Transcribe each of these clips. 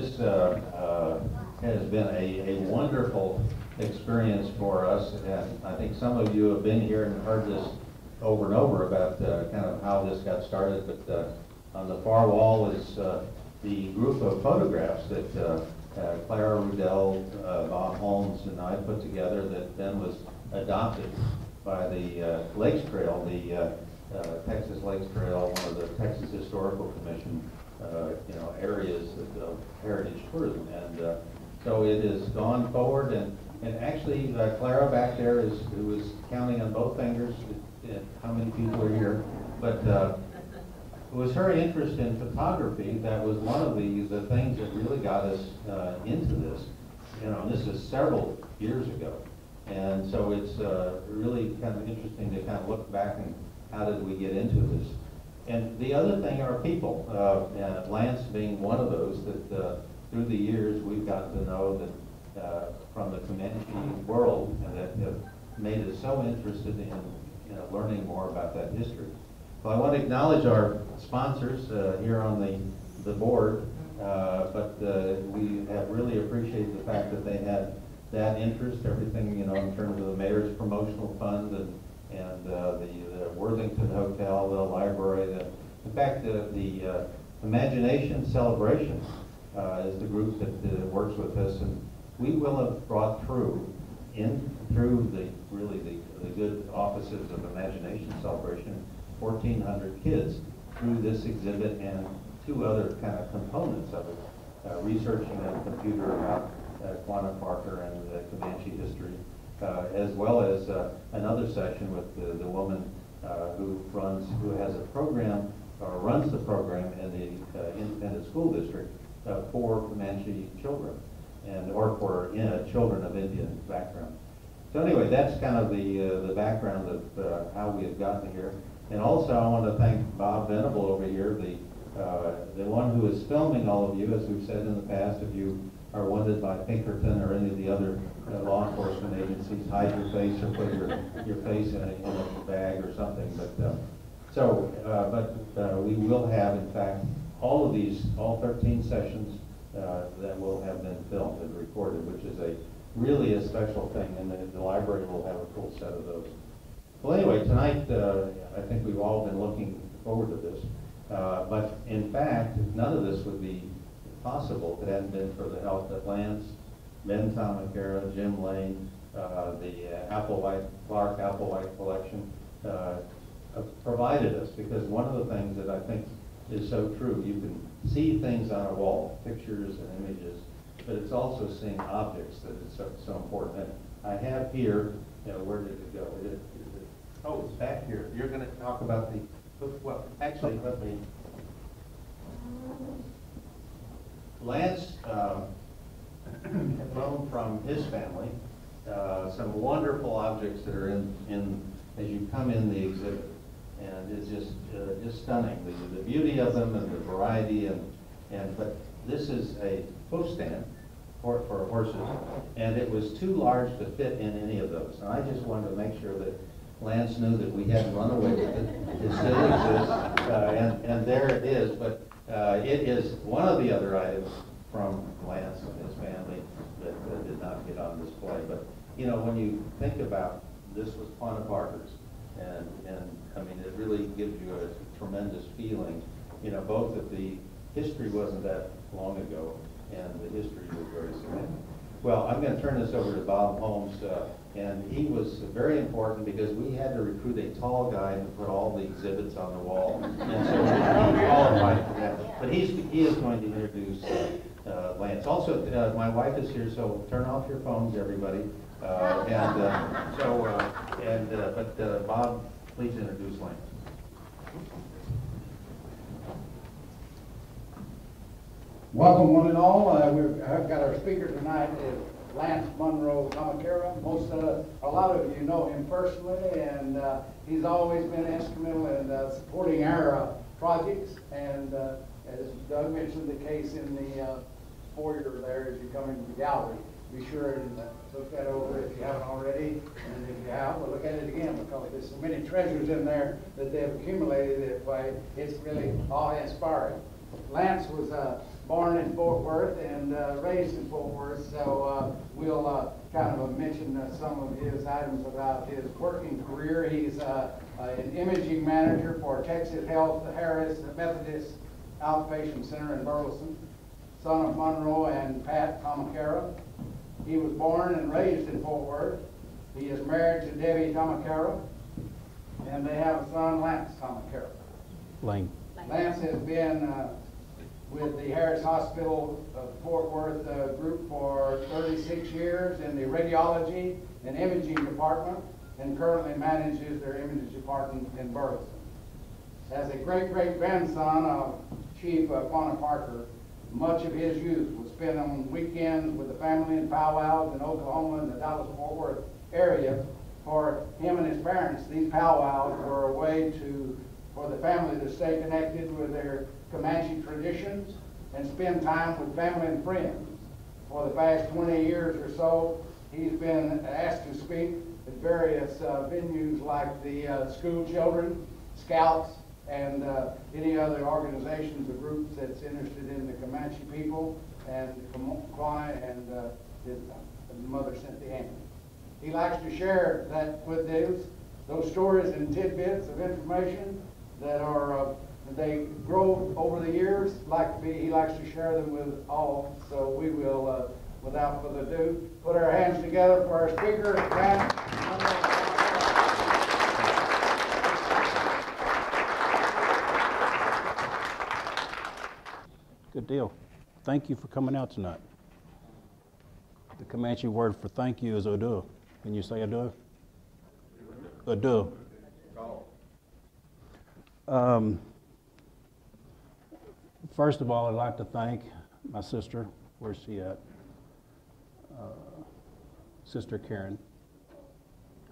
This uh, uh, has been a, a wonderful experience for us, and I think some of you have been here and heard this over and over about uh, kind of how this got started, but uh, on the far wall is uh, the group of photographs that uh, uh, Clara Rudell, uh, Bob Holmes, and I put together that then was adopted by the Lakes Trail, the Texas Lakes Trail, one of the Texas Historical Commission, you know, areas of of heritage tourism. And uh, so it has gone forward, and, and actually uh, Clara back there is, who was counting on both fingers uh, how many people are here, but uh, it was her interest in photography that was one of the, the things that really got us uh, into this. You know, this is several years ago. And so it's uh, really kind of interesting to kind of look back and how did we get into this. And the other thing are people, uh, and Lance being one of those that uh, through the years we've gotten to know that uh, from the Comanche world and that have made us so interested in you know, learning more about that history. Well, I want to acknowledge our sponsors uh, here on the, the board, uh, but uh, we have really appreciated the fact that they had that interest, everything, you know, in terms of the mayor's promotional fund and, and uh, the the Worthington Hotel, the library, the, in fact, the, the uh, Imagination Celebration uh, is the group that uh, works with us, and we will have brought through, in, through the, really the, the good offices of Imagination Celebration, 1,400 kids through this exhibit and two other kind of components of it, uh, researching a computer about uh, Quanah Parker and the Comanche history, uh, as well as uh, another session with the, the woman uh, who runs, who has a program, or runs the program in the uh, independent school district uh, for Comanche children, and, or for uh, children of Indian background. So anyway, that's kind of the, uh, the background of uh, how we have gotten here. And also, I want to thank Bob Venable over here, the, uh, the one who is filming all of you, as we've said in the past, if you are wanted by Pinkerton or any of the other uh, law enforcement agencies, hide your face or put your, your face in a, in a bag or something. But, uh, so, uh, but uh, we will have, in fact, all of these, all 13 sessions uh, that will have been filmed and recorded, which is a really a special thing, and the, the library will have a full set of those. Well, anyway, tonight, uh, I think we've all been looking forward to this. Uh, but in fact, none of this would be possible if it hadn't been for the help that Lance, Ben Tahmahkera, Jim Lane, uh, the Applewhite, Clark Applewhite collection, uh, provided us. Because one of the things that I think is so true, you can see things on a wall, pictures and images, but it's also seeing objects that is so, so important. And I have here, you know, where did it go? It, oh, it's back here. You're gonna talk about the, well, actually, let me. Lance, um, loaned from his family, uh, some wonderful objects that are in, in, as you come in the exhibit. And it's just, uh, just stunning, the, the beauty of them and the variety and, and, but this is a hoof stand for, for horses. And it was too large to fit in any of those. And I just wanted to make sure that Lance knew that we hadn't run away with it. It still exists, uh, and, and there it is. But uh, it is one of the other items from Lance and his family that uh, did not get on display. But, you know, when you think about, this was Quanah Parker's, and, and, I mean, it really gives you a tremendous feeling, you know, both that the history wasn't that long ago, and the history was very significant. Well, I'm going to turn this over to Bob Holmes, uh, and he was very important because we had to recruit a tall guy to put all the exhibits on the wall. And so qualified for that. But he's, he is going to introduce uh, uh, Lance. Also, uh, my wife is here, so turn off your phones, everybody. Uh, and uh, so, uh, and uh, but Bob, please introduce Lance. Welcome one and all. I've got our speaker tonight is Lance Monroe Tahmahkera. Most, a lot of you know him personally, and he's always been instrumental in supporting our projects. And as Doug mentioned, the case in the foyer there as you come into the gallery. Be sure and look that over if you haven't already, and if you have, well, look at it again because there's so many treasures in there that they've accumulated that way. It's really awe-inspiring. Lance was uh, born in Fort Worth and uh, raised in Fort Worth, so uh, we'll uh, kind of mention uh, some of his items about his working career. He's uh, an imaging manager for Texas Health Harris Methodist Outpatient Center in Burleson, son of Monroe and Pat Tahmahkera. He was born and raised in Fort Worth. He is married to Debbie Tahmahkera, and they have a son, Lance Tahmahkera. Lane. Lance has been uh, with the Harris Hospital of Fort Worth uh, group for 36 years in the radiology and imaging department and currently manages their imaging department in Burleson. As a great-great-grandson of Chief uh, Quanah Parker, much of his youth was spent on weekends with the family and powwows in Oklahoma and the Dallas-Fort Worth area. For him and his parents, these powwows were a way to, for the family to stay connected with their Comanche traditions and spend time with family and friends. For the past 20 years or so, he's been asked to speak at various uh, venues like the uh, school children, scouts, and uh, any other organizations or groups that's interested in the Comanche people and Quanah and uh, his uh, mother Cynthia Ann. He likes to share that with those, those stories and tidbits of information that are, uh, they grow over the years. Like he likes to share them with all. So we will, uh, without further ado, put our hands together for our speaker, Good deal. Thank you for coming out tonight. The Comanche word for thank you is ado. Can you say ado? Ado. Um, first of all, I'd like to thank my sister. Where's she at? Uh, sister Karen,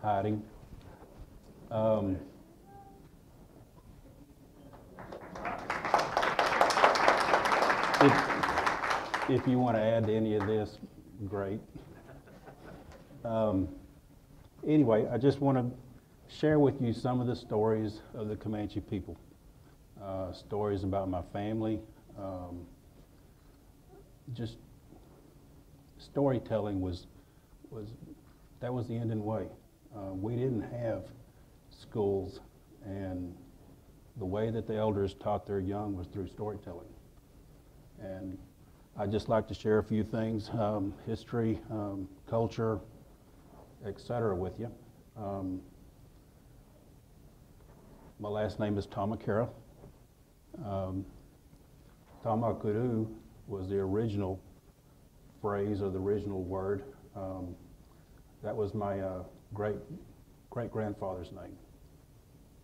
hiding. Um, if, if you want to add to any of this, great. Um, anyway, I just want to share with you some of the stories of the Comanche people. Uh, stories about my family. Um, just storytelling was was that was the ending way. Uh, we didn't have schools, and the way that the elders taught their young was through storytelling. And I'd just like to share a few things, um, history, um, culture, et cetera, with you. Um, my last name is Tahmahkera. Um, Tamakuru was the original phrase or the original word. Um, that was my uh, great great grandfather's name,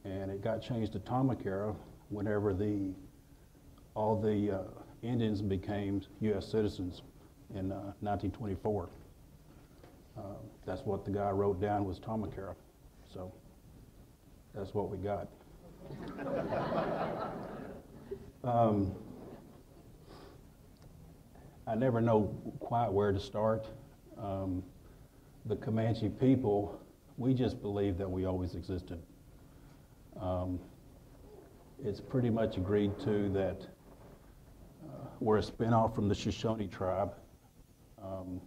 and it got changed to Tahmahkera whenever the all the uh, Indians became U.S. citizens in uh, 1924. Uh, that's what the guy wrote down was Tahmahkera. So that's what we got. um, I never know quite where to start. Um, the Comanche people, we just believe that we always existed. Um, it's pretty much agreed to that we're a spinoff from the Shoshone tribe. Um,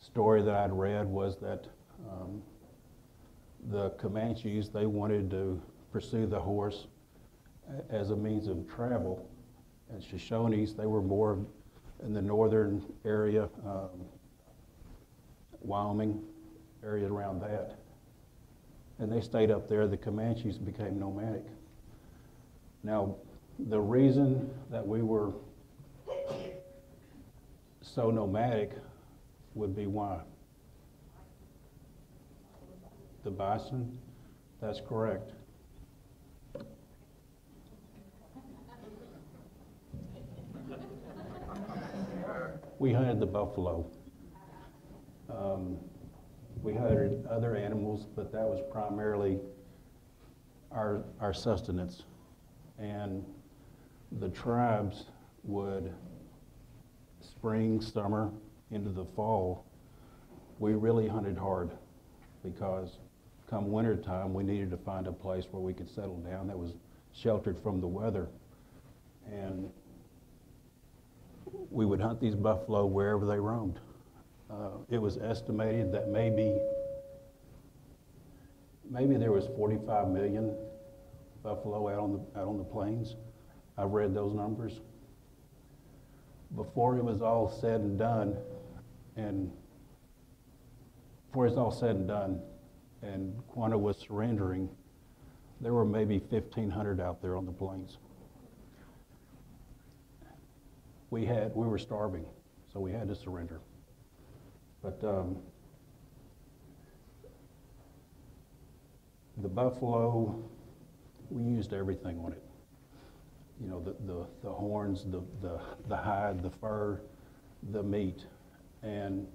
story that I'd read was that um, the Comanches, they wanted to pursue the horse as a means of travel. And Shoshones, they were more in the northern area, um, Wyoming, area around that. And they stayed up there. The Comanches became nomadic. Now, the reason that we were so nomadic would be why? The bison? That's correct. We hunted the buffalo. Um, we hunted other animals, but that was primarily our, our sustenance. And the tribes would, spring, summer, into the fall, we really hunted hard because come winter time, we needed to find a place where we could settle down that was sheltered from the weather. And we would hunt these buffalo wherever they roamed. Uh, It was estimated that maybe, maybe there was 45 million buffalo out on the, out on the plains. I've read those numbers. Before it was all said and done, and before it's all said and done, and Quanah was surrendering, there were maybe 1,500 out there on the plains. We had, we were starving, so we had to surrender. But um, the buffalo, we used everything on it. You know, the, the, the horns, the, the, the hide, the fur, the meat. And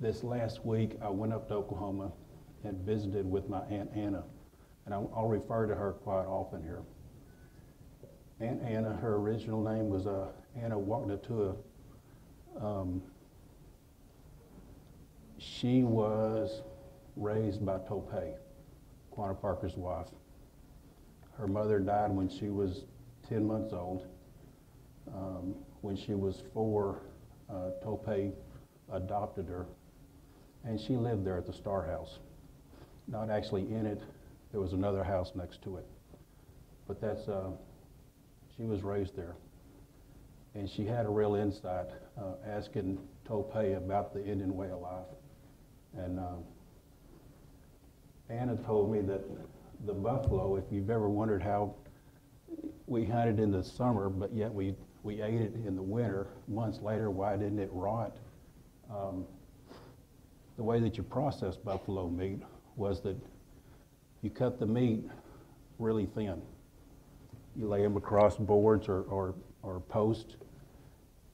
this last week, I went up to Oklahoma and visited with my Aunt Anna. And I'll, I'll refer to her quite often here. Aunt Anna, her original name was uh, Anna Waknatua. Um, she was raised by Tope, Quanah Parker's wife. Her mother died when she was 10 months old. Um, when she was four, uh, Tope adopted her, and she lived there at the Star House. Not actually in it, there was another house next to it. But that's, uh, she was raised there. And she had a real insight uh, asking Tope about the Indian way of life. And uh, Anna told me that the buffalo, if you've ever wondered how we hunted in the summer, but yet we, we ate it in the winter, months later, why didn't it rot? Um, the way that you process buffalo meat was that you cut the meat really thin. You lay them across boards or, or, or posts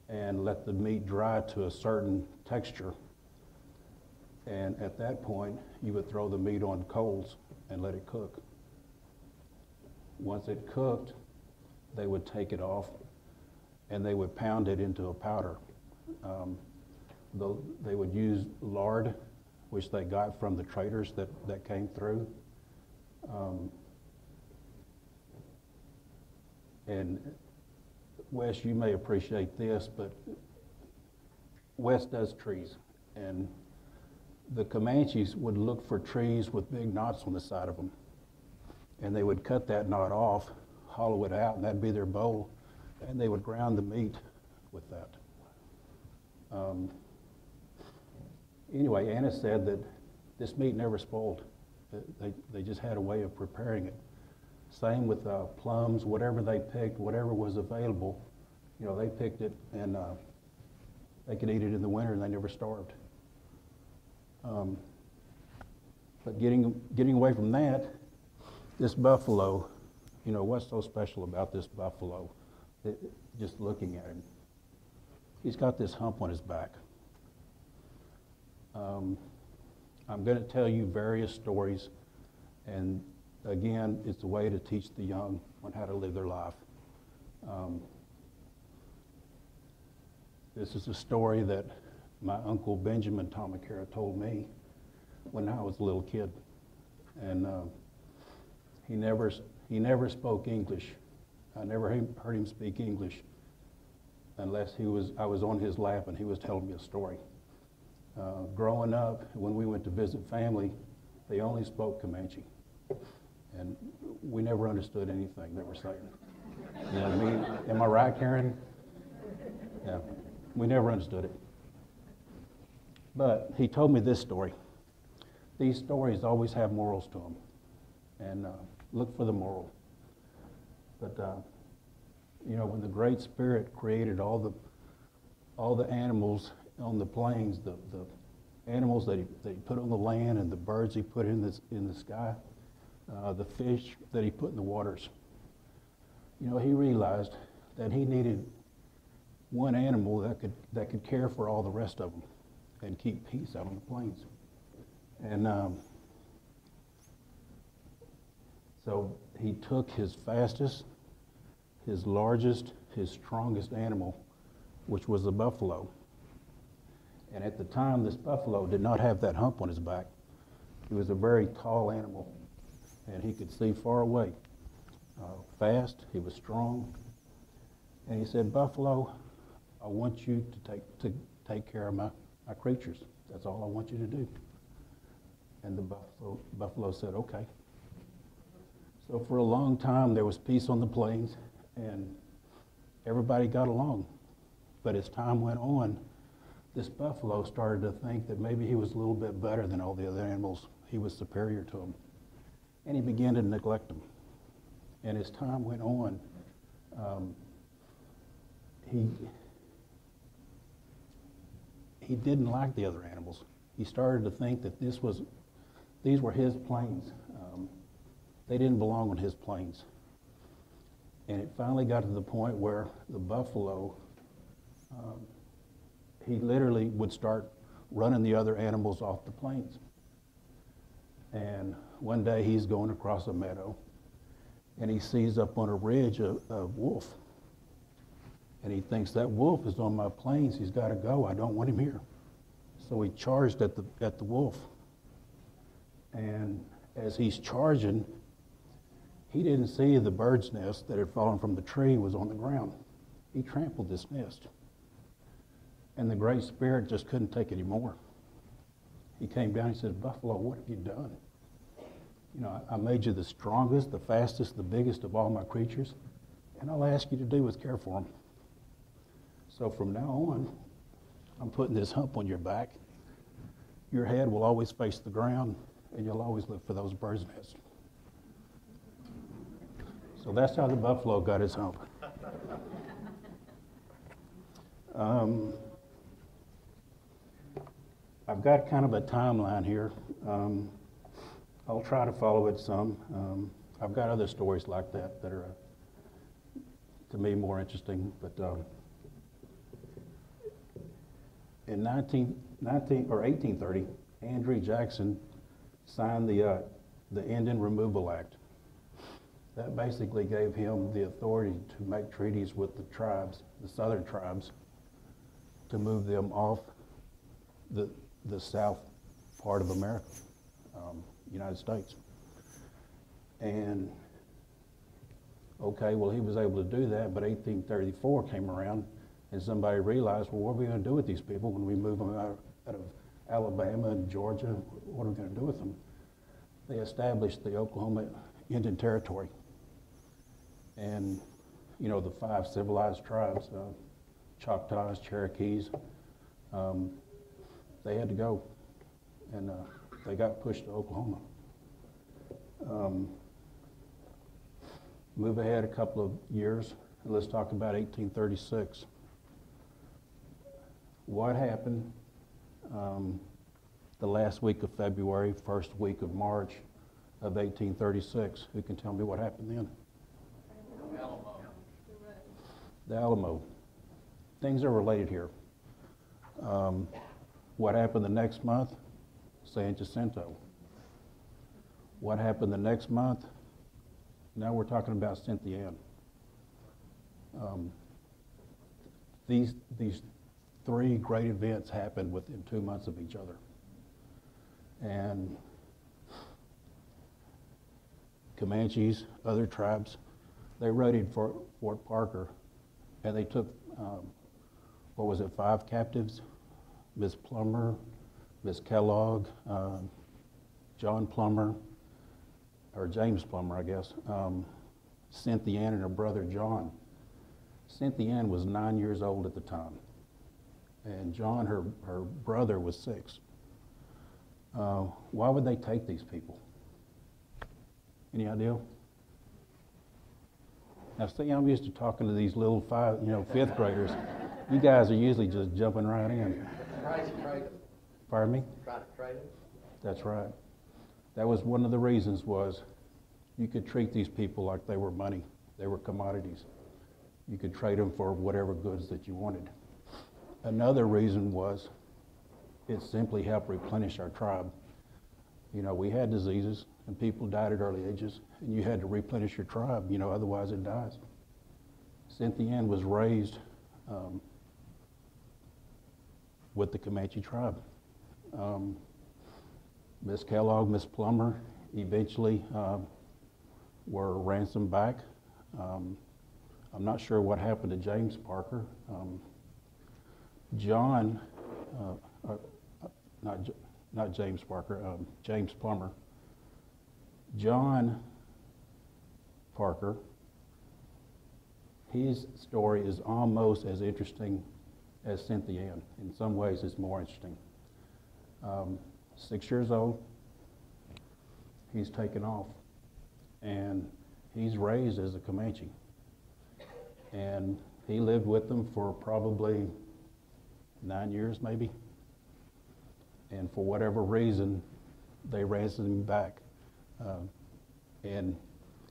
and let the meat dry to a certain texture. And at that point, you would throw the meat on coals and let it cook. Once it cooked, they would take it off and they would pound it into a powder. Um, they would use lard, which they got from the traders that, that came through. Um, and Wes, you may appreciate this, but Wes does trees. And the Comanches would look for trees with big knots on the side of them. And they would cut that knot off, hollow it out, and that'd be their bowl. And they would ground the meat with that. Um, anyway, Anna said that this meat never spoiled. They, they just had a way of preparing it. Same with uh, plums, whatever they picked, whatever was available, you know, they picked it and uh, they could eat it in the winter and they never starved. Um, but getting, getting away from that, this buffalo, you know, what's so special about this buffalo? It- just looking at him, he's got this hump on his back. Um, I'm going to tell you various stories, and again, it's a way to teach the young on how to live their life. Um, this is a story that my uncle Benjamin Tahmahkera told me when I was a little kid, and uh, he never he never spoke English. I never heard him speak English unless he was I was on his lap and he was telling me a story. Uh, growing up, when we went to visit family, they only spoke Comanche, and we never understood anything they were saying. You know what I mean? Am I right, Karen? Yeah, we never understood it. But he told me this story. These stories always have morals to them, and uh, look for the moral. But uh, you know, when the Great Spirit created all the all the animals on the plains, the, the animals that he, that he put on the land and the birds he put in the, in the sky, uh, the fish that he put in the waters. You know, he realized that he needed one animal that could, that could care for all the rest of them and keep peace out on the plains. And um, so he took his fastest, his largest, his strongest animal, which was the buffalo. And at the time, this buffalo did not have that hump on his back. He was a very tall animal, and he could see far away. Uh, fast, he was strong. And he said, Buffalo, I want you to take, to take care of my, my creatures. That's all I want you to do. And the buffalo, buffalo said, okay. So for a long time, there was peace on the plains, and everybody got along. But as time went on, this buffalo started to think that maybe he was a little bit better than all the other animals. He was superior to them. And he began to neglect them. And as time went on, um, he, he didn't like the other animals. He started to think that this was, these were his plains. They didn't belong on his plains. And it finally got to the point where the buffalo, um, he literally would start running the other animals off the plains. And one day he's going across a meadow and he sees up on a ridge a, a wolf. And he thinks that wolf is on my plains. He's got to go. I don't want him here. So he charged at the, at the wolf. And as he's charging, he didn't see the bird's nest that had fallen from the tree was on the ground. He trampled this nest. And the Great Spirit just couldn't take it anymore. He came down and he said, Buffalo, what have you done? You know, I, I made you the strongest, the fastest, the biggest of all my creatures, and all I ask you to do is care for them. So from now on, I'm putting this hump on your back. Your head will always face the ground, and you'll always look for those bird's nests. So that's how the buffalo got his hump. Um, I've got kind of a timeline here. Um, I'll try to follow it some. Um, I've got other stories like that that are, uh, to me, more interesting. But um, in 19, 19 or 1830, Andrew Jackson signed the uh, the Indian Removal Act. That basically gave him the authority to make treaties with the tribes, the southern tribes, to move them off the the south part of America, um, United States. And okay, well, he was able to do that, but 1834 came around, and somebody realized, well, what are we going to do with these people when we move them out, out of Alabama and Georgia? What are we going to do with them? They established the Oklahoma Indian Territory, and you know the five civilized tribes: uh, Choctaws, Cherokees. Um, they had to go, and uh, they got pushed to Oklahoma. Um, move ahead a couple of years, and let's talk about 1836. What happened um, the last week of February, first week of March of 1836? Who can tell me what happened then? The Alamo. Things are related here. Um, what happened the next month? San Jacinto. What happened the next month? Now we're talking about Cynthia Ann. Um, these, these three great events happened within two months of each other. And Comanches, other tribes, they raided Fort, Fort Parker and they took, um, what was it, five captives? Miss Plummer, Miss Kellogg, uh, John Plummer, or James Plummer, I guess, um, Cynthia Ann and her brother John. Cynthia Ann was nine years old at the time, and John, her, her brother, was six. Uh, why would they take these people? Any idea? Now, see, I'm used to talking to these little five, you know, fifth graders. You guys are usually just jumping right in. Pardon me? try to trade them. That's right. That was one of the reasons was you could treat these people like they were money. They were commodities. You could trade them for whatever goods that you wanted. Another reason was it simply helped replenish our tribe. You know, we had diseases and people died at early ages, and you had to replenish your tribe, you know, otherwise it dies. Cynthia Ann was raised um, with the Comanche tribe. Um, Miss Kellogg, Miss Plummer eventually uh, were ransomed back. Um, I'm not sure what happened to James Parker. Um, John, uh, uh, not, J- not James Parker, um, James Plummer. John Parker, his story is almost as interesting as Cynthia Ann. In some ways, it's more interesting. Um, six years old, he's taken off, and he's raised as a Comanche. And he lived with them for probably nine years, maybe. And for whatever reason, they ransomed him back. Um, and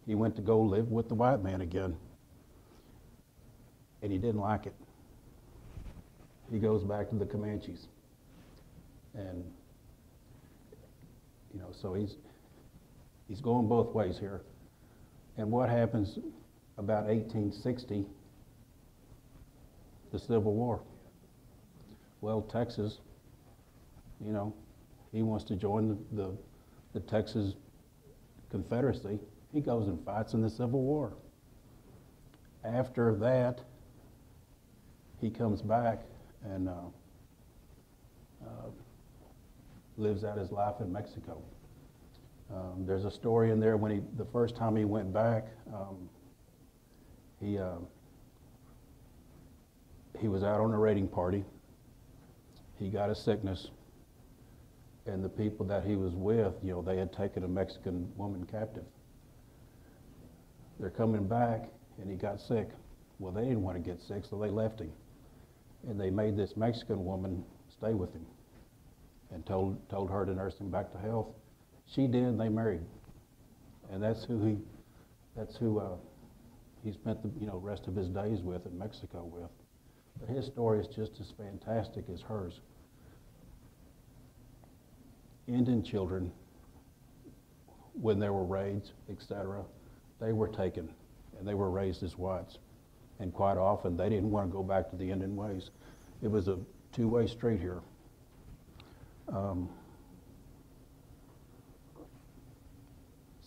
he went to go live with the white man again. And he didn't like it. He goes back to the Comanches. And, you know, so he's, he's going both ways here. And what happens about 1860? The Civil War. Well, Texas, you know, he wants to join the, the, the Texas Confederacy. He goes and fights in the Civil War. After that, he comes back and uh, uh, lives out his life in Mexico. Um, there's a story in there when he, the first time he went back, um, he, uh, he was out on a raiding party. He got a sickness, and the people that he was with, you know, they had taken a Mexican woman captive. They're coming back, and he got sick. Well, they didn't want to get sick, so they left him. And they made this Mexican woman stay with him and told, told her to nurse him back to health. She did, and they married. And that's who he, that's who uh, he spent the you know, rest of his days with in Mexico with. But his story is just as fantastic as hers. Indian children, when there were raids, etc., they were taken and they were raised as whites. And quite often they didn't want to go back to the Indian ways. It was a two-way street here. Um,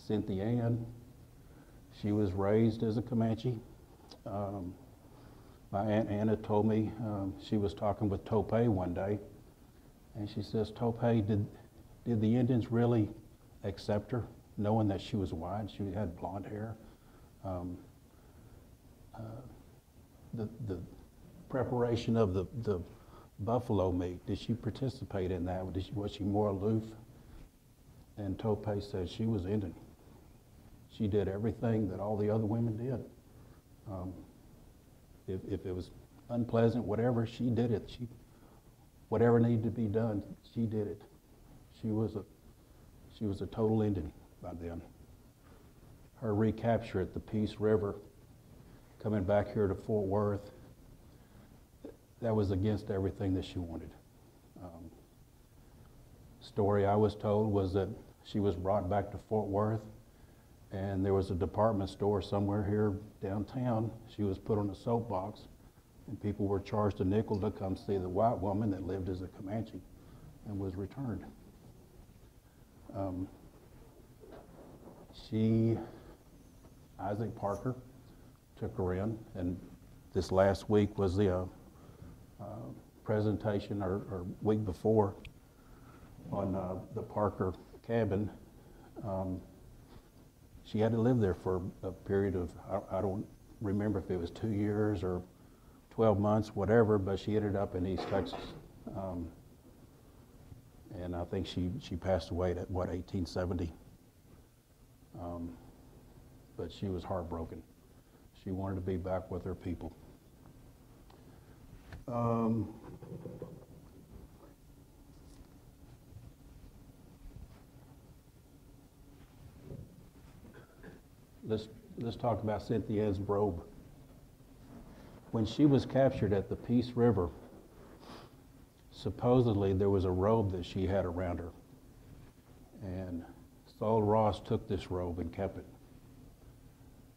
Cynthia Ann, she was raised as a Comanche. Um, my Aunt Anna told me um, she was talking with Tope one day, and she says, Tope, did, did the Indians really accept her, knowing that she was white? She had blonde hair. Um, uh, the, the preparation of the, the buffalo meat, did she participate in that? She, was she more aloof? And Tope said she was Indian. She did everything that all the other women did. Um, if, if it was unpleasant, whatever, she did it. She, whatever needed to be done, she did it. She was a, she was a total Indian by then. Her recapture at the Pease River, coming back here to Fort Worth, that was against everything that she wanted. Um, story I was told was that she was brought back to Fort Worth and there was a department store somewhere here downtown. She was put on a soapbox, and people were charged a nickel to come see the white woman that lived as a Comanche and was returned. Um, she, Isaac Parker, took her in, and this last week was the uh, uh, presentation, or, or, week before, on uh, the Parker cabin. Um, she had to live there for a period of, I, I, don't remember if it was two years or 12 months, whatever, but she ended up in East Texas. Um, and I think she, she passed away at, what, 1870? Um, but she was heartbroken. She wanted to be back with her people. Um, let's, let's talk about Cynthia's robe. When she was captured at the Pease River, supposedly there was a robe that she had around her. And Sul Ross took this robe and kept it.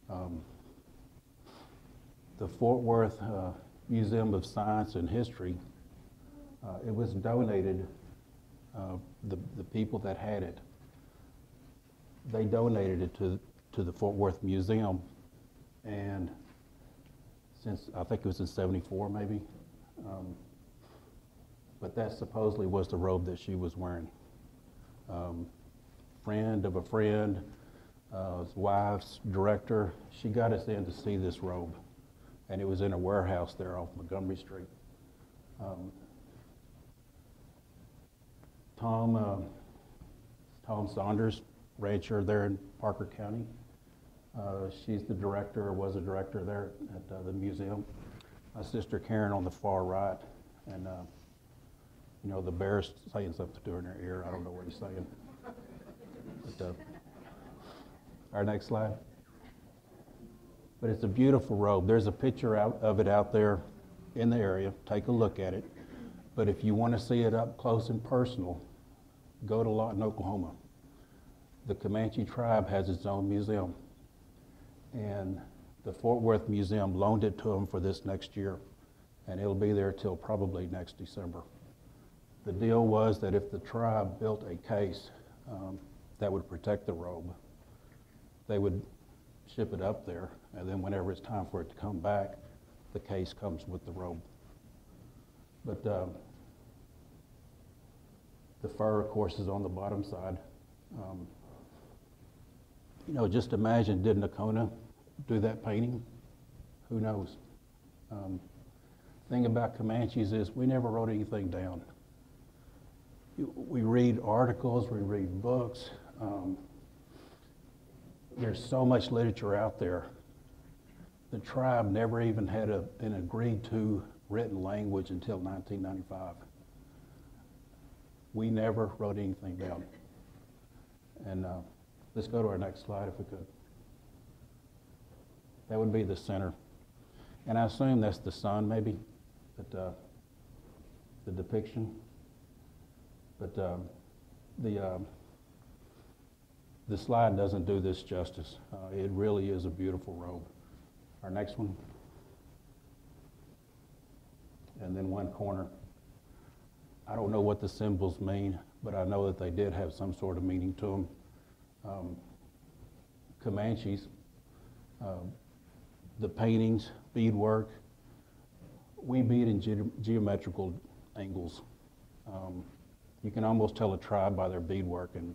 Um, the Fort Worth uh, Museum of Science and History, uh, it was donated, uh, the, the people that had it, they donated it to to the Fort Worth Museum, and since I think it was in '74, maybe, um, but that supposedly was the robe that she was wearing. Um, friend of a friend, uh, his wife's director, she got us in to see this robe, and it was in a warehouse there off Montgomery Street. Um, Tom, uh, Tom Saunders, rancher there in Parker County. Uh, she's the director, or was a director there at uh, the museum. My sister Karen on the far right, and uh, you know the bear's saying something to her in her ear. I don't know what he's saying. But, uh, our next slide. But it's a beautiful robe. There's a picture out of it out there in the area. Take a look at it. But if you want to see it up close and personal, go to Lawton, Oklahoma. The Comanche tribe has its own museum. And the Fort Worth Museum loaned it to them for this next year. And it'll be there till probably next December. The deal was that if the tribe built a case um, that would protect the robe, they would ship it up there. And then whenever it's time for it to come back, the case comes with the robe. But um, the fur, of course, is on the bottom side. Um, you know, just imagine, did Nocona do that painting? Who knows? Um, thing about Comanches is we never wrote anything down. We read articles, we read books. Um, there's so much literature out there. The tribe never even had a, an agreed to written language until 1995. We never wrote anything down. And uh, let's go to our next slide if we could. That would be the center. And I assume that's the sun, maybe, but uh, the depiction. But um, the um, the slide doesn't do this justice. Uh, it really is a beautiful robe. Our next one. And then one corner. I don't know what the symbols mean, but I know that they did have some sort of meaning to them. Um, Comanches, uh, the paintings, beadwork, we bead in ge- geometrical angles. Um, you can almost tell a tribe by their beadwork and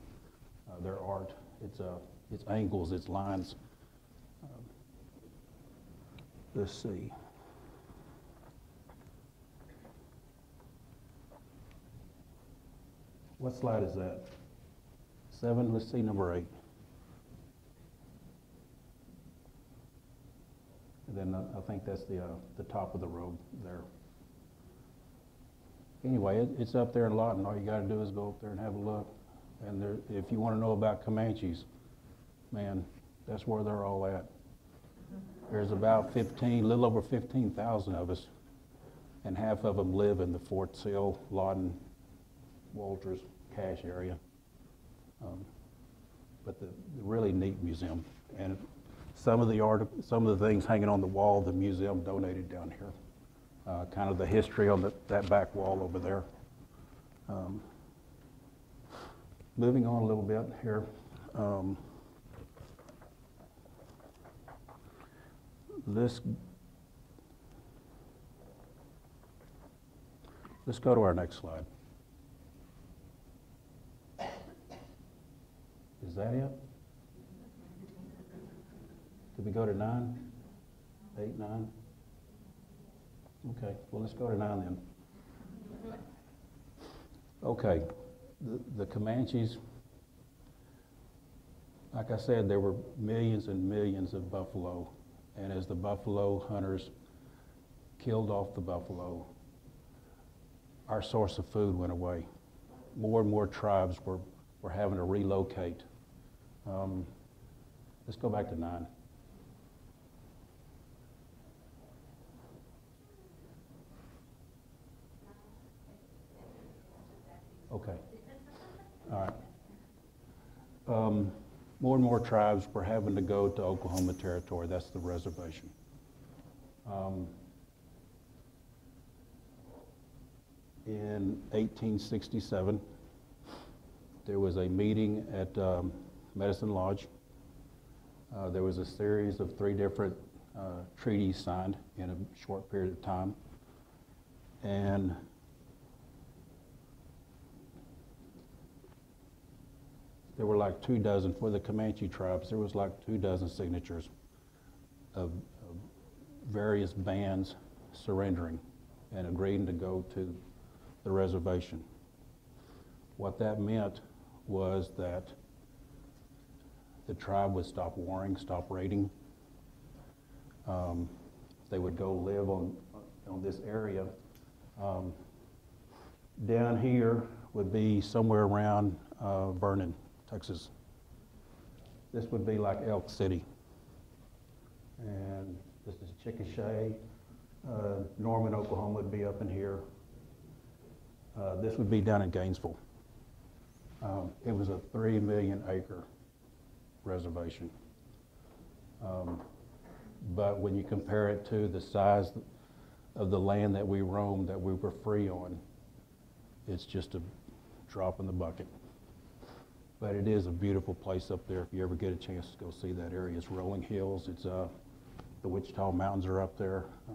uh, their art. It's, uh, it's angles, it's lines. Um, let's see. What slide is that? Seven, let's see number eight. And then uh, I think that's the, uh, the top of the road there. Anyway, it, it's up there in Lawton. All you gotta do is go up there and have a look. And there, if you wanna know about Comanches, man, that's where they're all at. There's about fifteen, little over fifteen thousand of us, and half of them live in the Fort Sill, Lawton, Walters, Cache area. Um, But the, the really neat museum. And some of the art, some of the things hanging on the wall, the museum donated down here. Uh, kind of the history on the, that back wall over there. Um, Moving on a little bit here. um, This, let's go to our next slide. Is that it? Did we go to nine? Eight, nine? Okay, well, let's go to nine then. Okay, the, the Comanches, like I said, there were millions and millions of buffalo. And as the buffalo hunters killed off the buffalo, our source of food went away. More and more tribes were, were having to relocate. Um, let's go back to nine. Okay. All right. Um, more and more tribes were having to go to Oklahoma Territory. That's the reservation. Um, in 1867, there was a meeting at um, Medicine Lodge. Uh, there was a series of three different uh, treaties signed in a short period of time. And there were like two dozen, for the Comanche tribes, there was like two dozen signatures of, of various bands surrendering and agreeing to go to the reservation. What that meant was that the tribe would stop warring, stop raiding. Um, they would go live on, on this area. Um, down here would be somewhere around uh, Vernon, Texas. This would be like Elk City. And this is Chickasha. Uh, Norman, Oklahoma would be up in here. Uh, this would be down in Gainesville. Um, it was a three million acre reservation. Um, but when you compare it to the size of the land that we roamed, that we were free on, it's just a drop in the bucket. But it is a beautiful place up there. If you ever get a chance to go see that area, it's rolling hills. It's uh, the Wichita Mountains are up there. Uh,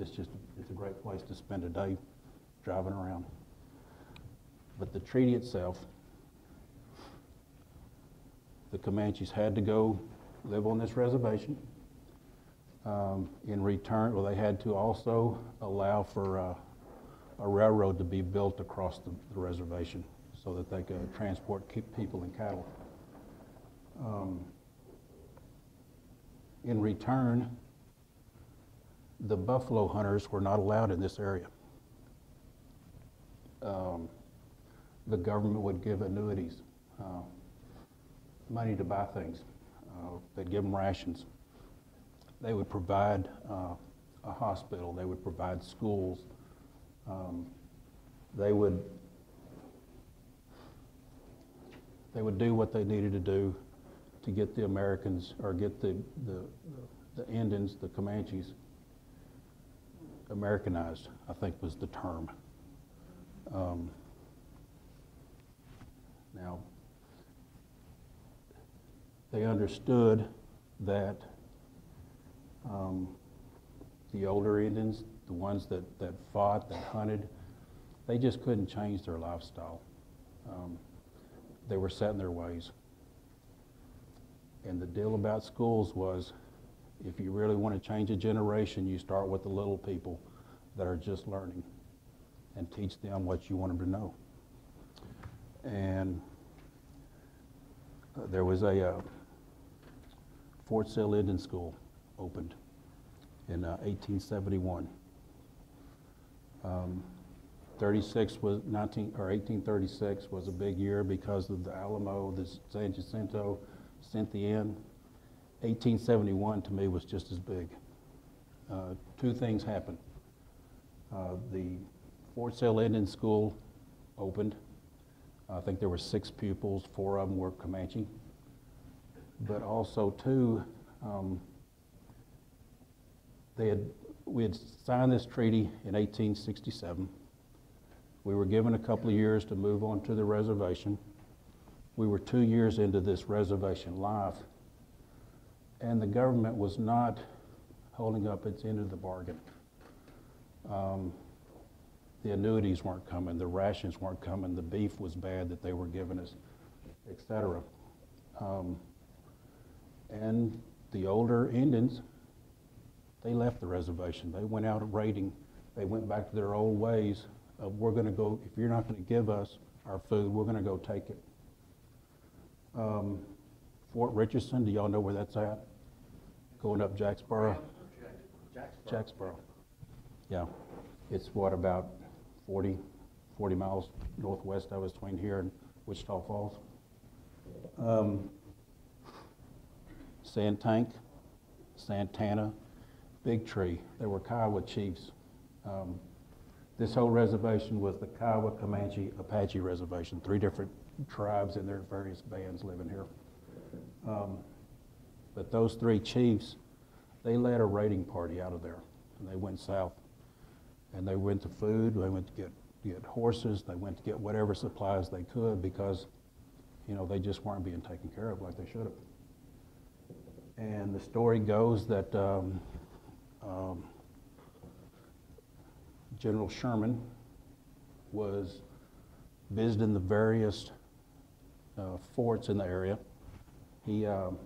it's just it's a great place to spend a day driving around. But the treaty itself, the Comanches had to go live on this reservation. Um, in return, well, they had to also allow for uh, a railroad to be built across the, the reservation so that they could transport keep people and cattle. Um, in return, the buffalo hunters were not allowed in this area. Um, the government would give annuities, uh, money to buy things. Uh, they'd give them rations. They would provide uh, a hospital. They would provide schools. Um, they would they would do what they needed to do to get the Americans or get the the, the Indians, the Comanches, Americanized. I think was the term. Um, now, they understood that um, the older Indians, the ones that, that fought, that hunted, they just couldn't change their lifestyle. Um, they were set in their ways. And the deal about schools was if you really want to change a generation, you start with the little people that are just learning and teach them what you want them to know. And uh, there was a uh, Fort Sill Indian School opened in uh, 1871. Um, 36 was 19 or 1836 was a big year because of the Alamo, the San Jacinto, Cynthia Ann. 1871 to me was just as big. Uh, two things happened. Uh, the Fort Sill Indian School opened. I think there were six pupils, four of them were Comanche. But also, too, um, they had, we had signed this treaty in 1867. We were given a couple of years to move on to the reservation. We were two years into this reservation life, and the government was not holding up its end of the bargain. Um, the annuities weren't coming, the rations weren't coming, the beef was bad that they were giving us, et cetera. Um, and the older Indians, they left the reservation. They went out raiding. They went back to their old ways of we're going to go, if you're not going to give us our food, we're going to go take it. Um, Fort Richardson, do y'all know where that's at? Going up Jacksboro? Jacksboro. Yeah. It's what, about 40, 40 miles northwest of us between here and Wichita Falls? Um, Sand Tank, Satanta, Big Tree. There were Kiowa chiefs. Um, this whole reservation was the Kiowa, Comanche, Apache Reservation, three different tribes and their various bands living here. Um, but those three chiefs, they led a raiding party out of there, and they went south. And they went to food, they went to get, get horses, they went to get whatever supplies they could because, you know, they just weren't being taken care of like they should have. And the story goes that um, um, General Sherman was visiting the various uh, forts in the area. He, um,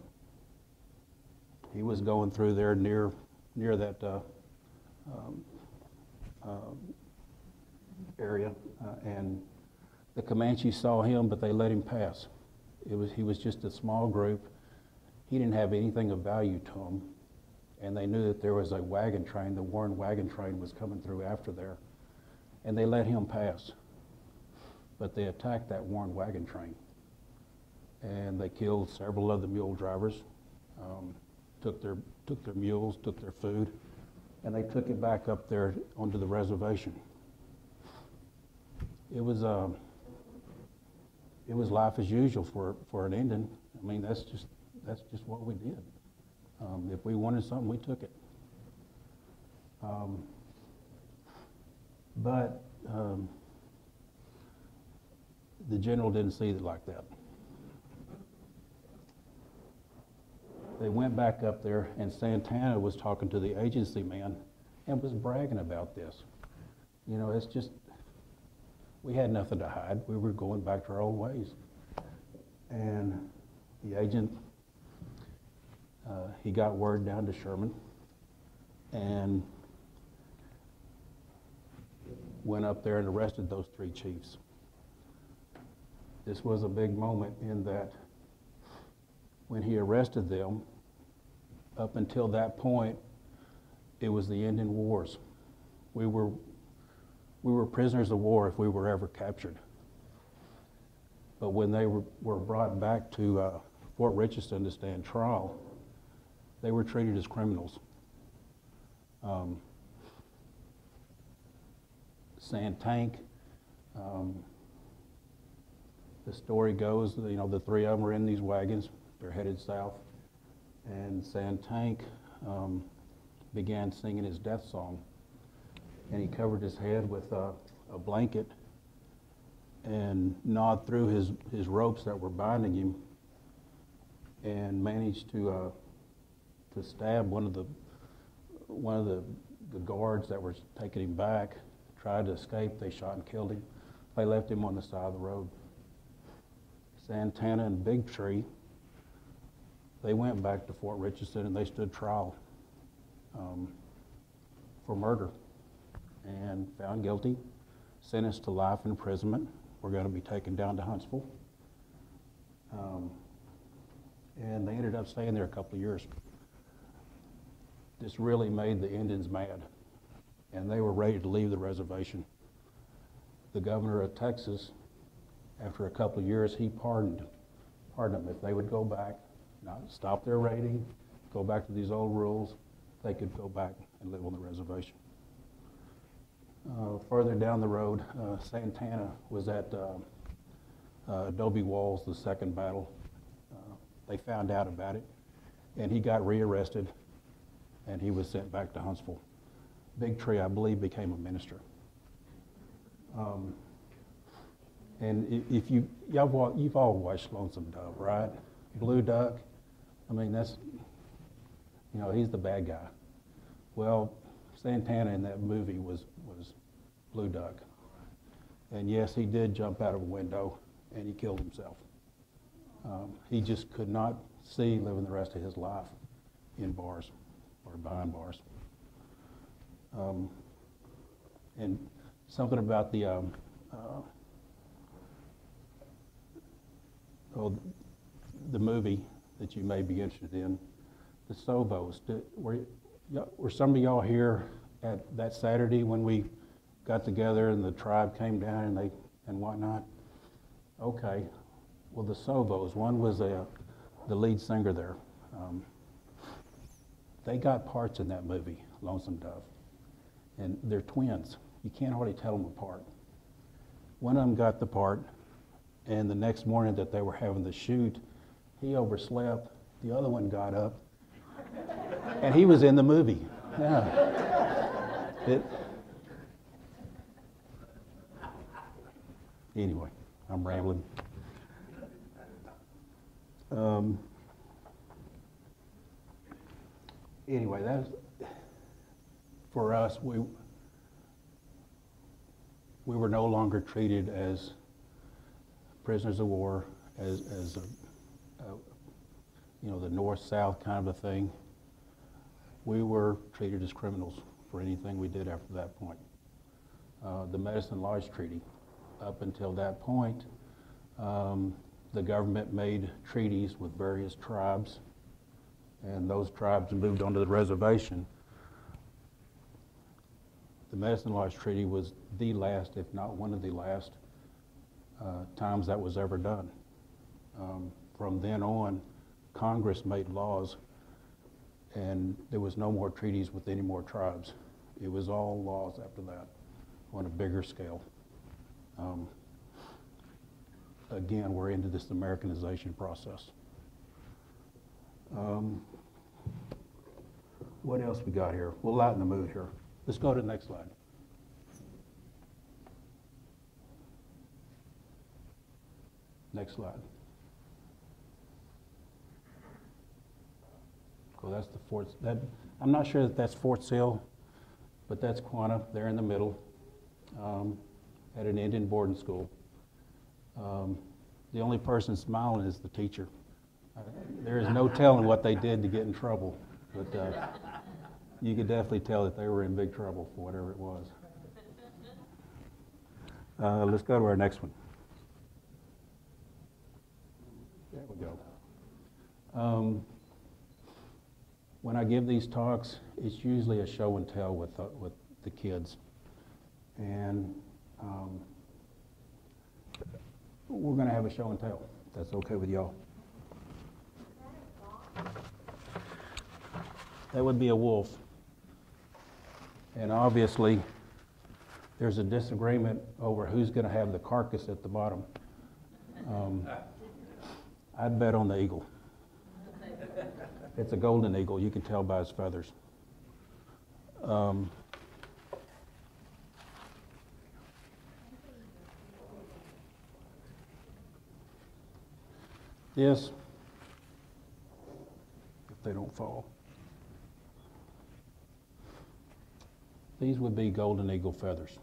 he was going through there near, near that uh, um, um, area, uh, and the Comanches saw him, but they let him pass. It was, he was just a small group. He didn't have anything of value to him, and they knew that there was a wagon train, the Warren wagon train was coming through after there, and they let him pass. But they attacked that Warren wagon train, and they killed several of the mule drivers, um, took their, took their mules, took their food, and they took it back up there onto the reservation. It was, um, it was life as usual for, for an Indian. I mean, that's just, that's just what we did. Um, if we wanted something, we took it. Um, but um, the general didn't see it like that. They went back up there, and Satanta was talking to the agency man and was bragging about this. You know, it's just, we had nothing to hide. We were going back to our old ways. And the agent, uh, he got word down to Sherman and went up there and arrested those three chiefs. This was a big moment in that when he arrested them, up until that point, it was the Indian Wars. We were, we were prisoners of war if we were ever captured. But when they were, were brought back to uh, Fort Richardson to stand trial, they were treated as criminals. Um, Satank, um, the story goes, you know, the three of them were in these wagons. They're headed south. And Satank um, began singing his death song. And he covered his head with a, a blanket and gnawed through his, his ropes that were binding him and managed to, uh, to stab one of the, one of the, the guards that were taking him back. Tried to escape. They shot and killed him. They left him on the side of the road. Satanta and Big Tree, they went back to Fort Richardson and they stood trial um, for murder and found guilty, sentenced to life imprisonment. We're going to be taken down to Huntsville. Um, and they ended up staying there a couple of years. This really made the Indians mad, and they were ready to leave the reservation. The governor of Texas after a couple of years, he pardoned, pardoned them. If they would go back, not stop their raiding, go back to these old rules, they could go back and live on the reservation. Uh, further down the road, uh, Satanta was at uh, uh Adobe Walls, the second battle. Uh, they found out about it, and he got rearrested, and he was sent back to Huntsville. Big Tree, I believe, became a minister. Um, and if you, y'all, you've all watched Lonesome Dove, right? Blue Duck. I mean, that's, you know, he's the bad guy. Well, Satanta in that movie was, was Blue Duck. And yes, he did jump out of a window and he killed himself. Um, he just could not see living the rest of his life in bars or behind bars. Um, and something about the um, uh, oh, the movie that you may be interested in, the Sovos. Did, were, were some of y'all here at that Saturday when we got together and the tribe came down and they and whatnot? Okay. Well, the Sovos. One was a, the lead singer there. Um, they got parts in that movie, Lonesome Dove, and they're twins. You can't hardly tell them apart. One of them got the part and the next morning that they were having the shoot, he overslept. The other one got up, and he was in the movie. Yeah. It, anyway, I'm rambling. Um, anyway, that's for us. We we were no longer treated as prisoners of war as, as a, a, you know, the north-south kind of a thing, we were treated as criminals for anything we did after that point. Uh, the Medicine Lodge Treaty, up until that point, um, the government made treaties with various tribes, and those tribes moved onto the reservation. The Medicine Lodge Treaty was the last, if not one of the last, uh, times that was ever done. Um, From then on, Congress made laws, and there was no more treaties with any more tribes. It was all laws after that, on a bigger scale. Um, Again, we're into this Americanization process. Um, What else we got here? We'll lighten the mood here. Let's go to the next slide. Next slide. Cool, that's the Fort, that, I'm not sure that that's Fort Sill, but that's Quanah, there in the middle, um, at an Indian boarding school. Um, The only person smiling is the teacher. Uh, There is no telling what they did to get in trouble, but uh, you could definitely tell that they were in big trouble for whatever it was. Uh, Let's go to our next one. There we go. Um, When I give these talks, it's usually a show and tell with, the- with the kids. And um, we're going to have a show and tell. That's okay with y'all? That would be a wolf. And obviously, there's a disagreement over who's going to have the carcass at the bottom. Um, I'd bet on the eagle. It's a golden eagle. You can tell by his feathers. Um, This, if they don't fall. These would be golden eagle feathers.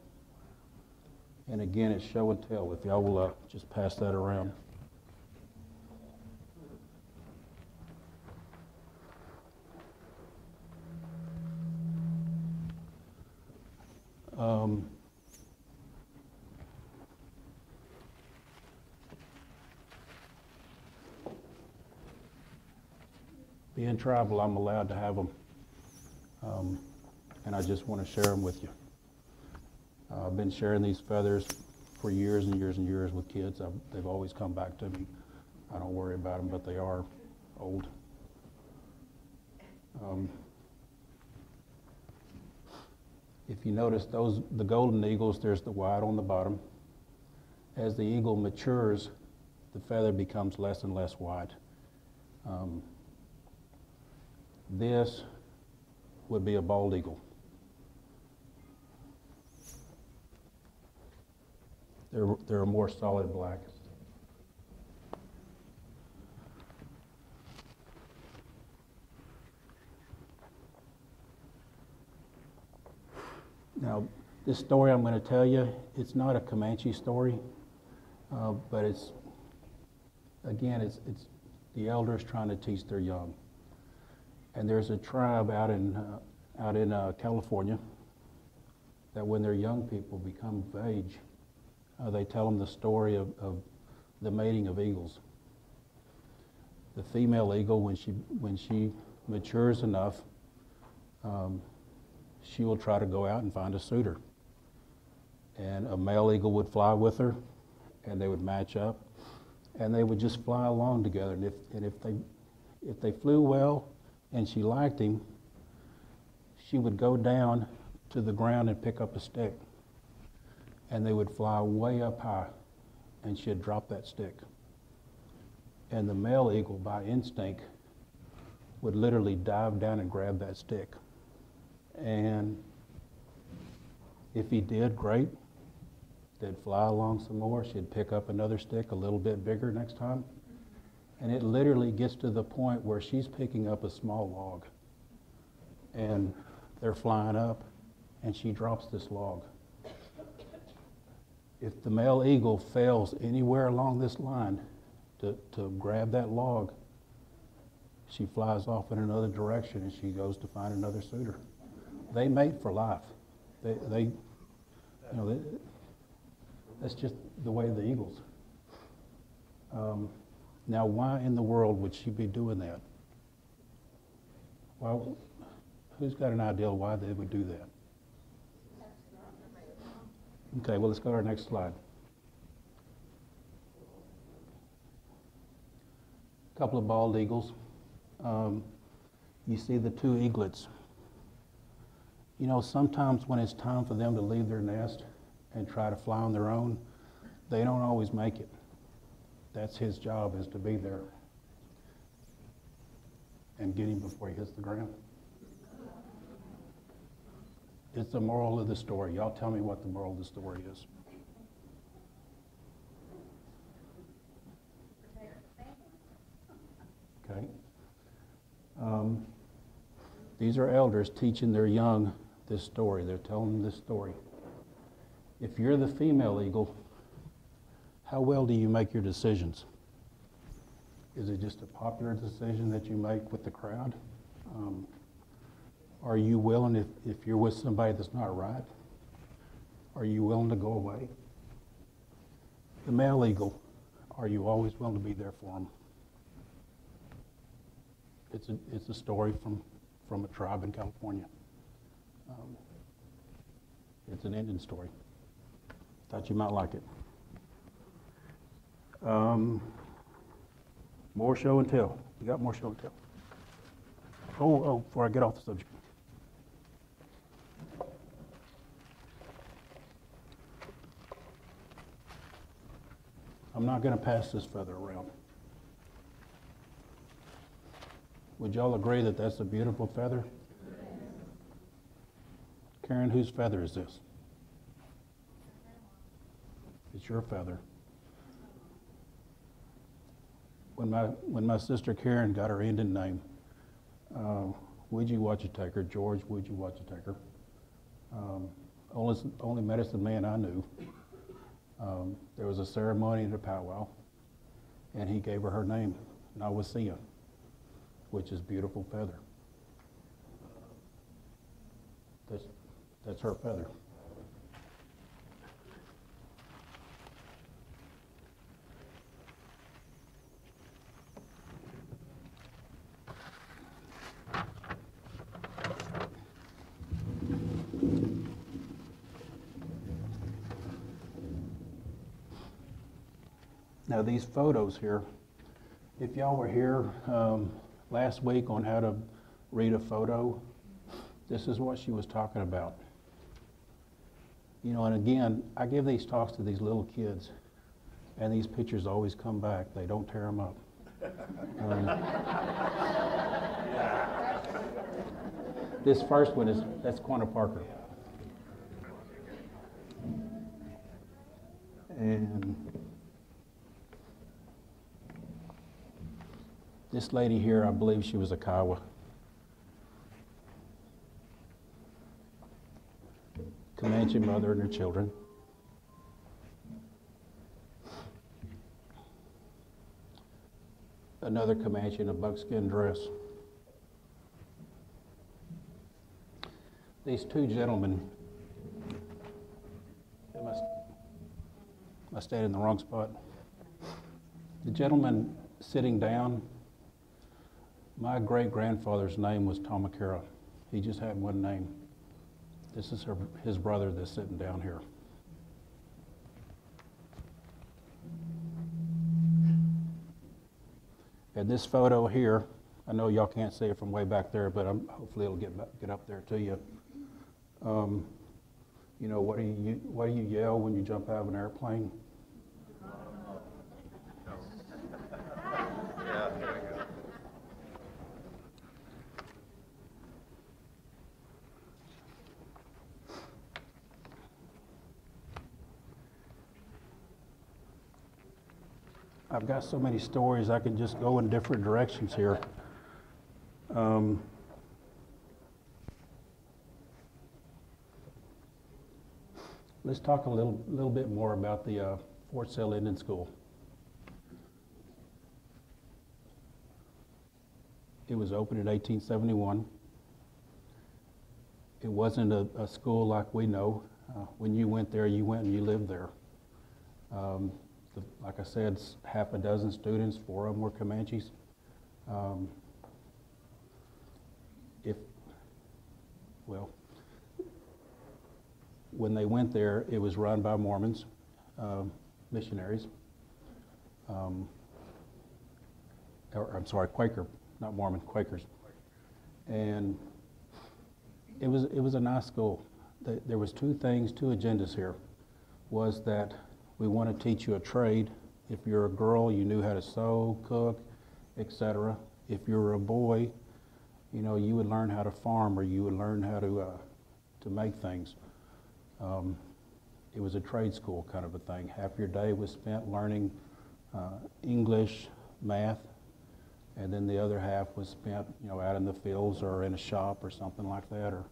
And again, it's show and tell. If y'all will uh, just pass that around. Um, being tribal, I'm allowed to have them. Um, and I just want to share them with you. Uh, I've been sharing these feathers for years and years and years with kids. I've, they've always come back to me. I don't worry about them, but they are old. Um, if you notice, those the golden eagles, there's the white on the bottom. As the eagle matures, the feather becomes less and less white. Um, this would be a bald eagle. They're, they're more solid black. Now, this story I'm going to tell you, it's not a Comanche story, uh, but it's, again, it's, it's the elders trying to teach their young. And there's a tribe out in, uh, out in uh, California that when their young people become of age, uh, they tell them the story of, of the mating of eagles. The female eagle, when she, when she matures enough, um, she will try to go out and find a suitor. And a male eagle would fly with her, and they would match up, and they would just fly along together. And if, and if, they, if they flew well and she liked him, she would go down to the ground and pick up a stick. And they would fly way up high, and she'd drop that stick. And the male eagle, by instinct, would literally dive down and grab that stick. And if he did, great. They'd fly along some more. She'd pick up another stick a little bit bigger next time. And it literally gets to the point where she's picking up a small log. And they're flying up, and she drops this log. If the male eagle fails anywhere along this line, to, to grab that log, she flies off in another direction and she goes to find another suitor. They mate for life. They, they you know, they, that's just the way of the eagles. Um, now, why in the world would she be doing that? Well, who's got an idea why they would do that? Okay, well, let's go to our next slide. A couple of bald eagles. Um, you see the two eaglets. You know, sometimes when it's time for them to leave their nest and try to fly on their own, they don't always make it. That's his job is to be there and get him before he hits the ground. It's the moral of the story. Y'all tell me what the moral of the story is. Okay. Um, these are elders teaching their young this story. They're telling them this story. If you're the female eagle, how well do you make your decisions? Is it just a popular decision that you make with the crowd? Um, are you willing, if, if you're with somebody that's not right, are you willing to go away? The male eagle, are you always willing to be there for them? It's a, it's a story from, from a tribe in California. Um, it's an Indian story. Thought you might like it. Um, more show and tell. We got more show and tell. Oh, oh, before I get off the subject. I'm not going to pass this feather around. Would y'all agree that that's a beautiful feather? Karen, whose feather is this? It's your feather. When my, when my sister Karen got her Indian name, uh, Would you watch a? George, would you watch a? Um, only, only medicine man I knew. Um, there was a ceremony at a powwow, and he gave her her name, Nawasia, which is beautiful feather. That's, that's her feather. Now, these photos here, if y'all were here um, last week on how to read a photo, this is what she was talking about. You know, and again, I give these talks to these little kids, and these pictures always come back. They don't tear them up. Um, this first one is that's Quanah Parker. And this lady here, I believe she was a Kiowa. Comanche mother and her children. Another Comanche in a buckskin dress. These two gentlemen, am I, am I in the wrong spot? The gentleman sitting down, my great grandfather's name was Tahmahkera. He just had one name. This is her, his brother that's sitting down here. And this photo here, I know y'all can't see it from way back there, but I'm, hopefully it'll get, back, get up there to you. Um, you know, what do you, what do you yell when you jump out of an airplane? I've got so many stories, I can just go in different directions here. Um, let's talk a little, little bit more about the uh, Fort Sill Indian School. It was opened in 1871. It wasn't a, a school like we know. Uh, when you went there, you went and you lived there. Um, like I said, half a dozen students, four of them were Comanches. Um, if, well, when they went there, it was run by Mormons, um, missionaries. Um, or, I'm sorry, Quaker, not Mormon, Quakers. And it was, it was a nice school. There was two things, two agendas here. Was that we want to teach you a trade. If you're a girl, you knew how to sew, cook, etc. If you were a boy, you know, you would learn how to farm or you would learn how to, uh, to make things. Um, it was a trade school kind of a thing. Half your day was spent learning uh, English, math, and then the other half was spent, you know, out in the fields or in a shop or something like that, or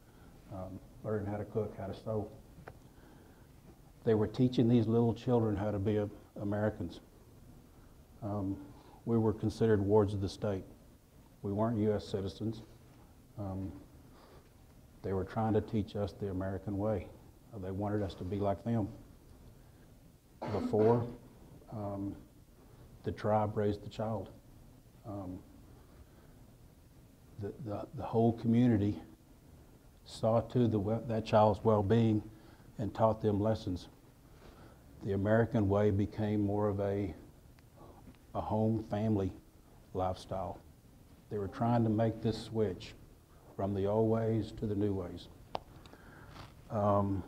um, learning how to cook, how to sew. They were teaching these little children how to be Americans. Um, we were considered wards of the state. We weren't U.S. citizens. Um, they were trying to teach us the American way. Uh, They wanted us to be like them. Before, um, the tribe raised the child. Um, the, the, the whole community saw to the, that child's well-being and taught them lessons. The American way became more of a, a home family lifestyle. They were trying to make this switch from the old ways to the new ways. Um,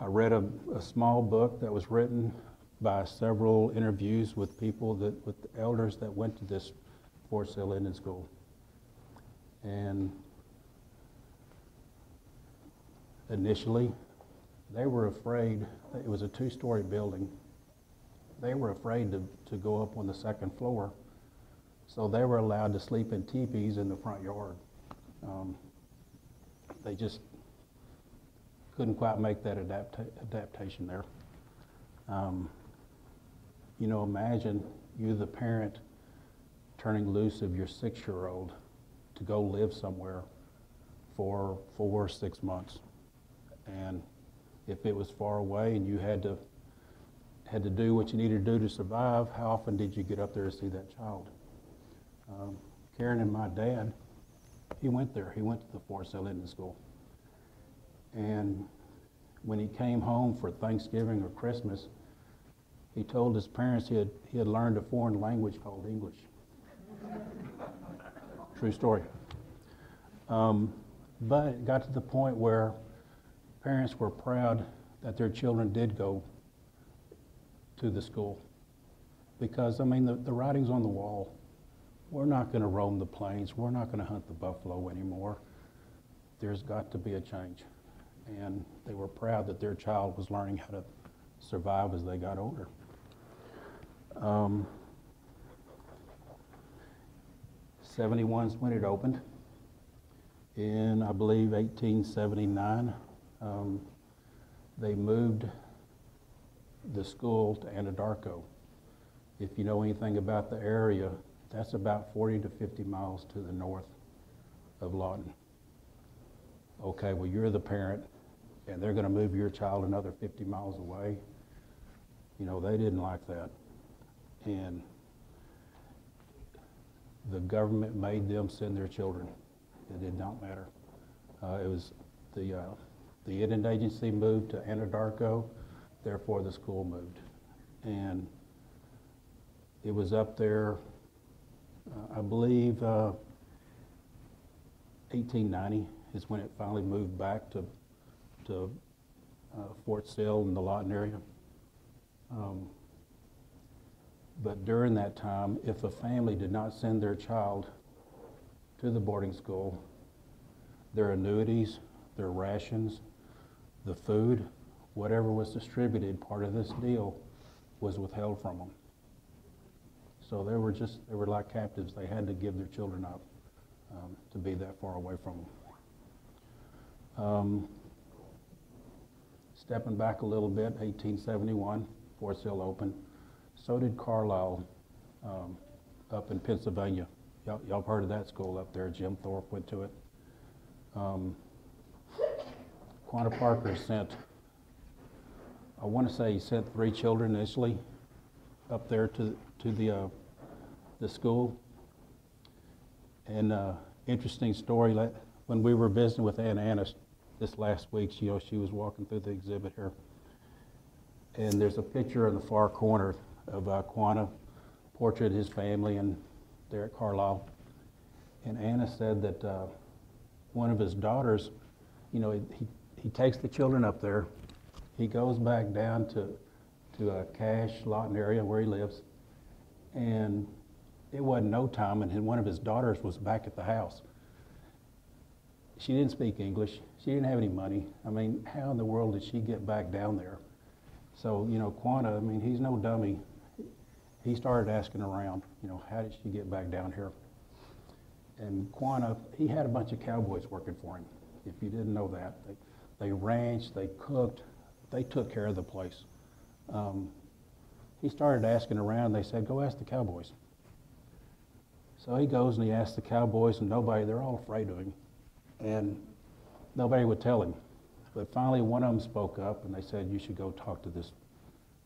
I read a, a small book that was written by several interviews with people that, with elders that went to this Fort Sill Indian School. And initially, they were afraid, it was a two-story building. They were afraid to, to go up on the second floor, so they were allowed to sleep in teepees in the front yard. Um, They just couldn't quite make that adapta- adaptation there. Um, you know, imagine you, the parent, turning loose of your six-year-old to go live somewhere for four or six months. And if it was far away and you had to had to do what you needed to do to survive, how often did you get up there to see that child? Um, Karen and my dad, he went there. He went to the Fort Sill Indian School. And when he came home for Thanksgiving or Christmas, he told his parents he had, he had learned a foreign language called English. True story. Um, but it got to the point where parents were proud that their children did go to the school. Because, I mean, the, the writing's on the wall. We're not going to roam the plains. We're not going to hunt the buffalo anymore. There's got to be a change. And they were proud that their child was learning how to survive as they got older. Um, 71's when it opened. In, I believe, 1879, um, they moved the school to Anadarko. If you know anything about the area, that's about 40 to 50 miles to the north of Lawton. Okay, well, you're the parent, and they're going to move your child another 50 miles away. You know, they didn't like that. And the government made them send their children. It did not matter. Uh, it was the, uh, the Indian Agency moved to Anadarko, therefore the school moved. And it was up there, uh, I believe, uh, 1890 is when it finally moved back to, to uh, Fort Sill and the Lawton area. Um, but during that time, if a family did not send their child to the boarding school, their annuities, their rations, the food, whatever was distributed, part of this deal, was withheld from them. So they were just, they were like captives. They had to give their children up um, to be that far away from them. Um, stepping back a little bit, 1871, Fort Sill opened. So did Carlisle um, up in Pennsylvania. Y'all, y'all have heard of that school up there, Jim Thorpe went to it. Um, Quanah Parker sent, I want to say he sent three children initially up there to, to the, uh, the school. And, uh, interesting story, when we were visiting with Ann Annis this last week, she, you know, she was walking through the exhibit here. And there's a picture in the far corner of uh, Quanah, portrait of his family and there at Carlisle. And Anna said that uh, one of his daughters, you know, he, he takes the children up there. He goes back down to, to a Cache Lawton area where he lives. And it wasn't no time, and one of his daughters was back at the house. She didn't speak English. She didn't have any money. I mean, how in the world did she get back down there? So, you know, Quanah, I mean, he's no dummy. He started asking around, you know, how did she get back down here? And Quanah, he had a bunch of cowboys working for him. If you didn't know that, they, they ranched, they cooked, they took care of the place. Um, he started asking around. They said, go ask the cowboys. So he goes and he asks the cowboys, and nobody, they're all afraid of him. And nobody would tell him. But finally, one of them spoke up, and they said, you should go talk to this,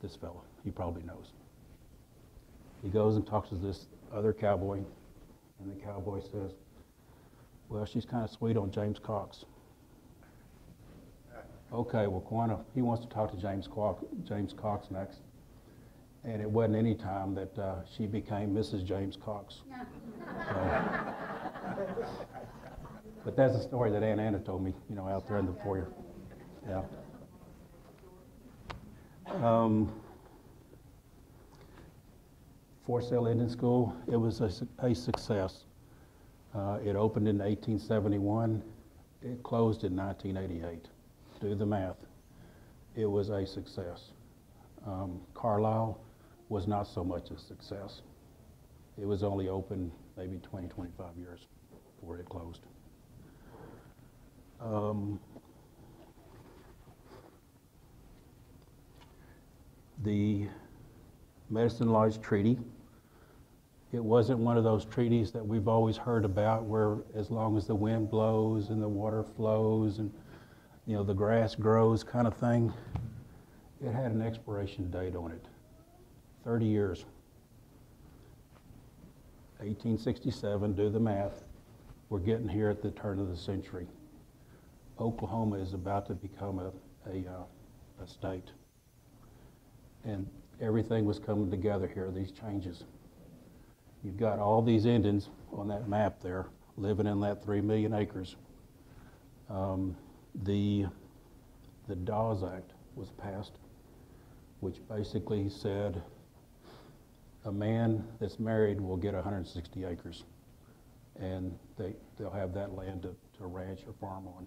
this fellow. He probably knows. He goes and talks to this other cowboy, and the cowboy says, well, she's kind of sweet on James Cox. Okay, well, Quanah, he wants to talk to James Cox, James Cox next. And it wasn't any time that uh, she became Mrs. James Cox. So- but that's a story that Aunt Anna told me, you know, out there in the foyer. Yeah. Um, Fort Sill Indian School, it was a, a success. Uh, it opened in 1871. It closed in 1988. Do the math. It was a success. Um, Carlisle was not so much a success. It was only open maybe 20, 25 years before it closed. Um, the Medicine Lodge Treaty, it wasn't one of those treaties that we've always heard about where as long as the wind blows and the water flows and, you know, the grass grows kind of thing. It had an expiration date on it, 30 years. 1867, do the math. We're getting here at the turn of the century. Oklahoma is about to become a, a, uh, a state. And everything was coming together here, these changes. You've got all these Indians on that map there, living in that three million acres. Um, the, the Dawes Act was passed, which basically said a man that's married will get 160 acres. And they, they'll have that land to, to ranch or farm on.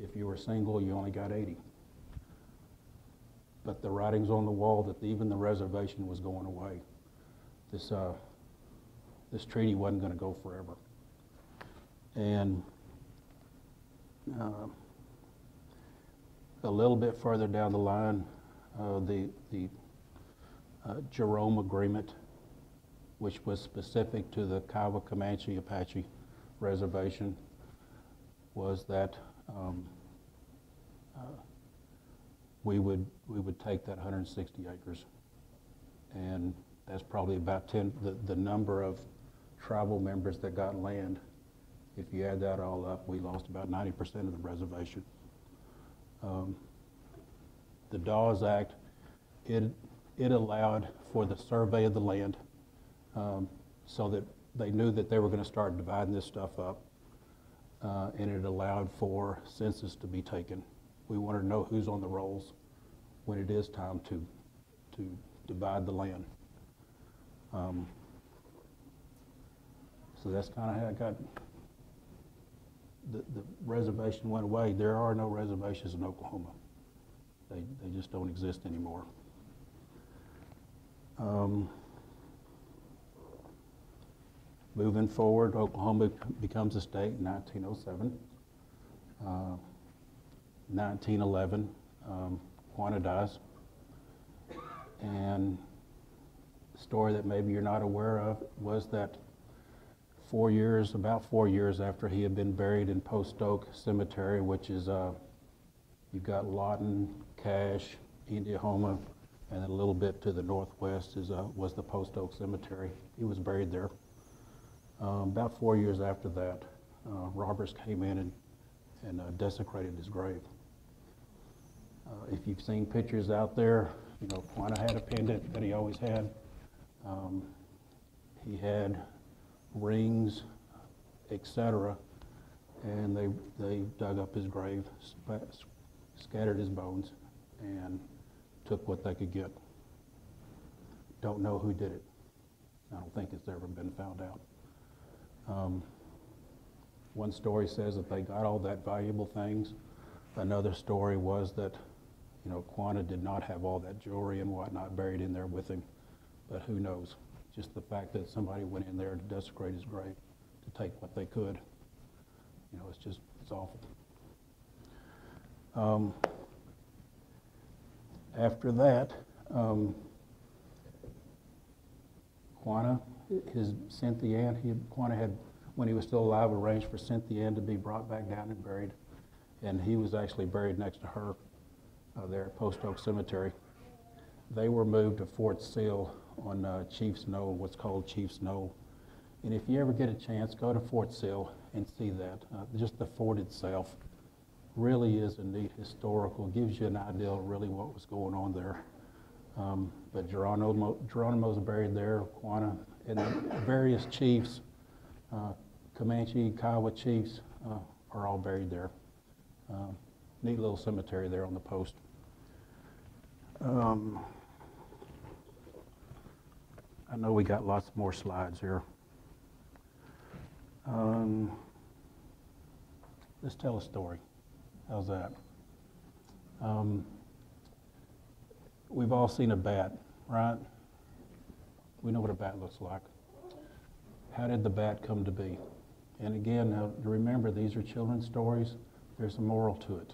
If you were single, you only got 80. But the writing's on the wall that even the reservation was going away. This, uh, this treaty wasn't going to go forever. And uh, a little bit further down the line, uh, the, the uh, Jerome Agreement, which was specific to the Kiowa Comanche Apache Reservation, was that um, uh, we would we would take that 160 acres, and that's probably about 10 the, the number of tribal members that got land. If you add that all up, we lost about 90% of the reservation. Um, the Dawes Act, it it allowed for the survey of the land, um, so that they knew that they were going to start dividing this stuff up, uh, and it allowed for census to be taken. We wanted to know who's on the rolls when it is time to to divide the land. Um, so that's kind of how it got. The, the reservation went away. There are no reservations in Oklahoma. They, they just don't exist anymore. Um, moving forward, Oklahoma becomes a state in 1907. Uh, 1911, um, Quanah dies. And story that maybe you're not aware of was that four years, about four years after he had been buried in Post Oak Cemetery, which is, uh, you've got Lawton, Cache, Indiahoma, and a little bit to the northwest is, uh, was the Post Oak Cemetery. He was buried there. Um, about four years after that, uh, robbers came in and, and uh, desecrated his grave. Uh, if you've seen pictures out there, you know, Quanah had a pendant that he always had. Um, he had rings, etc. And they, they dug up his grave, scattered his bones, and took what they could get. Don't know who did it. I don't think it's ever been found out. Um, one story says that they got all that valuable things. Another story was that, you know, Quanah did not have all that jewelry and whatnot buried in there with him. But who knows? Just the fact that somebody went in there to desecrate his grave, to take what they could. You know, it's just, it's awful. Um, after that, um, his Cynthia Ann, he, Quanah had, when he was still alive, arranged for Cynthia Ann to be brought back down and buried. And he was actually buried next to her uh, there at Post Oak Cemetery. They were moved to Fort Sill on uh, Chiefs Knoll, what's called Chiefs Knoll. And if you ever get a chance, go to Fort Sill and see that. Uh, just the fort itself really is a neat historical, gives you an idea of really what was going on there. Um, but Geronimo, Geronimo's buried there, Quanah, and the various chiefs, uh, Comanche, Kiowa chiefs, uh, are all buried there. Um, neat little cemetery there on the post. Um, I know we got lots more slides here. Um, let's tell a story. How's that? Um, we've all seen a bat, right? We know what a bat looks like. How did the bat come to be? And again, now remember, these are children's stories. There's a moral to it.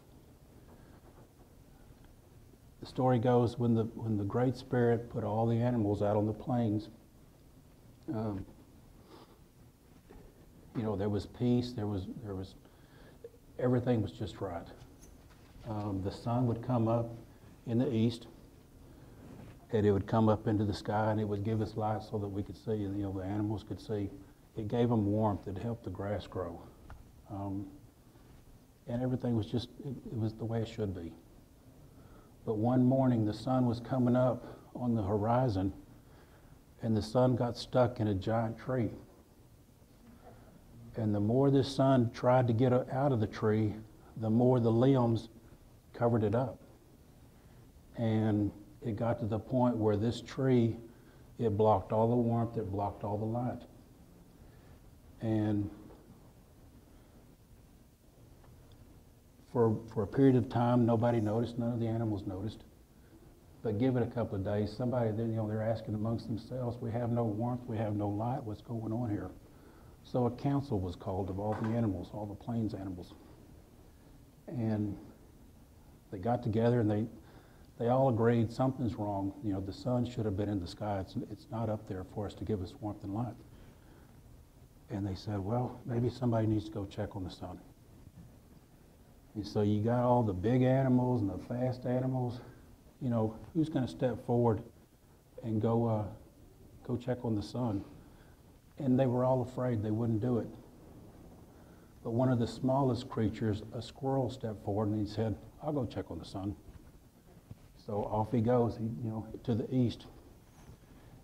The story goes when the, when the Great Spirit put all the animals out on the plains, um, you know, there was peace, there was, there was, everything was just right. Um, the sun would come up in the east, and it would come up into the sky, and it would give us light so that we could see, and you know, the animals could see. It gave them warmth. It helped the grass grow, um, and everything was just, it, it was the way it should be. But one morning, the sun was coming up on the horizon, and the sun got stuck in a giant tree. And the more the sun tried to get out of the tree, the more the limbs covered it up. And it got to the point where this tree, it blocked all the warmth, it blocked all the light. And for, for a period of time, nobody noticed, none of the animals noticed. But give it a couple of days, somebody, then you know, they're asking amongst themselves, we have no warmth, we have no light, what's going on here? So a council was called of all the animals, all the plains animals. And they got together and they, they all agreed something's wrong. You know, the sun should have been in the sky. It's, it's not up there for us to give us warmth and light. And they said, well, maybe somebody needs to go check on the sun. And so you got all the big animals and the fast animals. You know, who's going to step forward and go, uh, go check on the sun? And they were all afraid they wouldn't do it. But one of the smallest creatures, a squirrel, stepped forward and he said, I'll go check on the sun. So off he goes, he, you know, to the east.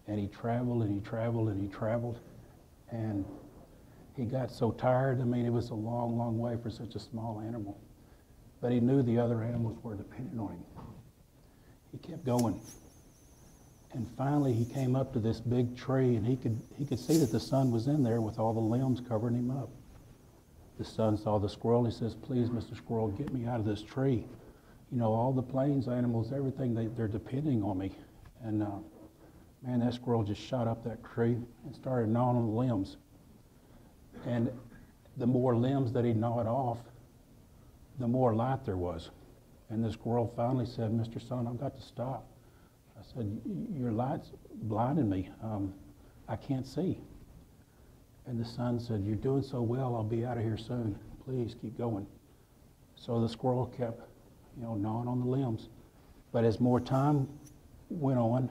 And he traveled and he traveled and he traveled. And he got so tired. I mean, it was a long, long way for such a small animal. But he knew the other animals were dependent on him. He kept going. And finally, he came up to this big tree, and he could, he could see that the sun was in there with all the limbs covering him up. The son saw the squirrel. He says, Please, Mr. Squirrel, get me out of this tree. You know, all the plains animals, everything, they, they're depending on me. And uh, man, that squirrel just shot up that tree and started gnawing on the limbs. And the more limbs that he gnawed off, the more light there was. And this squirrel finally said, Mr. Sun, I've got to stop. I said, your light's blinding me. Um, I can't see. And the son said, you're doing so well, I'll be out of here soon. Please keep going. So the squirrel kept, you know, gnawing on the limbs. But as more time went on,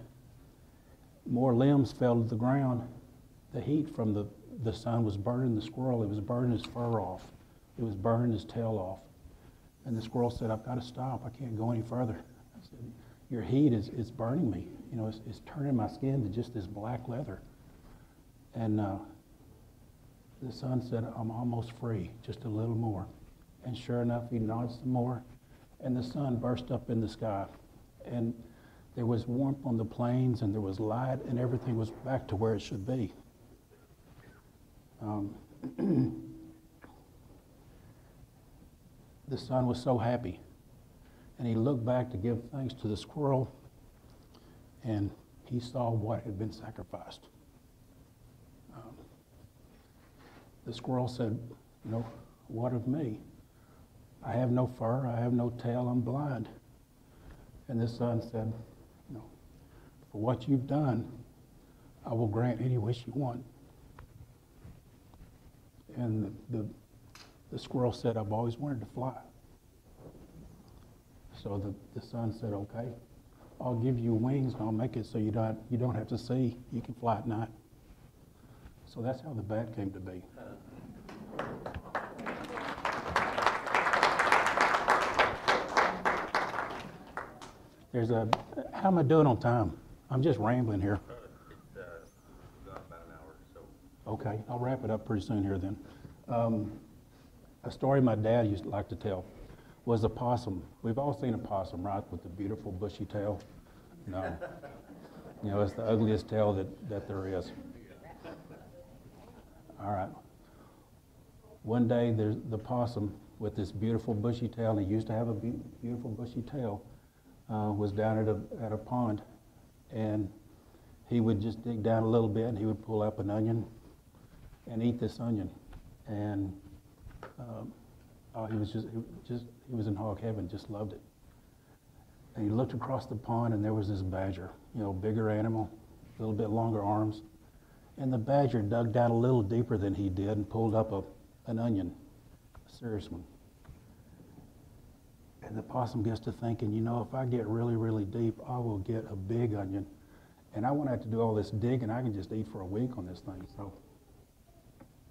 more limbs fell to the ground. The heat from the, the sun was burning the squirrel. It was burning his fur off. It was burning his tail off. And the squirrel said, I've got to stop. I can't go any further. I said, Your heat is, is burning me. You know, it's, it's turning my skin to just this black leather. And uh, the son said, I'm almost free, just a little more. And sure enough, he gnawed some more, and the sun burst up in the sky. And there was warmth on the plains, and there was light, and everything was back to where it should be. Um, the son was so happy. And he looked back to give thanks to the squirrel, and he saw what had been sacrificed. Um, the squirrel said, You know, what of me? I have no fur, I have no tail, I'm blind. And the son said, You know, for what you've done, I will grant any wish you want. And the, the, the squirrel said, I've always wanted to fly. So the, the son said, Okay, I'll give you wings and I'll make it so you don't, you don't have to see. You can fly at night. So that's how the bat came to be. There's a, how am I doing on time? I'm just rambling here. Uh, about an hour, so. Okay, I'll wrap it up pretty soon here then. Um, a story my dad used to like to tell was a possum. We've all seen a possum, right, with the beautiful bushy tail? No. You know, it's the ugliest tail that, that there is. All right. One day, there's the possum with this beautiful bushy tail, and he used to have a be- beautiful bushy tail, uh, was down at a, at a pond, and he would just dig down a little bit, and he would pull up an onion and eat this onion. And um, oh, he was just, he just, he was in hog heaven, just loved it. And he looked across the pond, and there was this badger, you know, bigger animal, a little bit longer arms. And the badger dug down a little deeper than he did and pulled up a, an onion, a serious one. And the possum gets to thinking, you know, if I get really, really deep, I will get a big onion. And I won't have to do all this digging. I can just eat for a week on this thing. So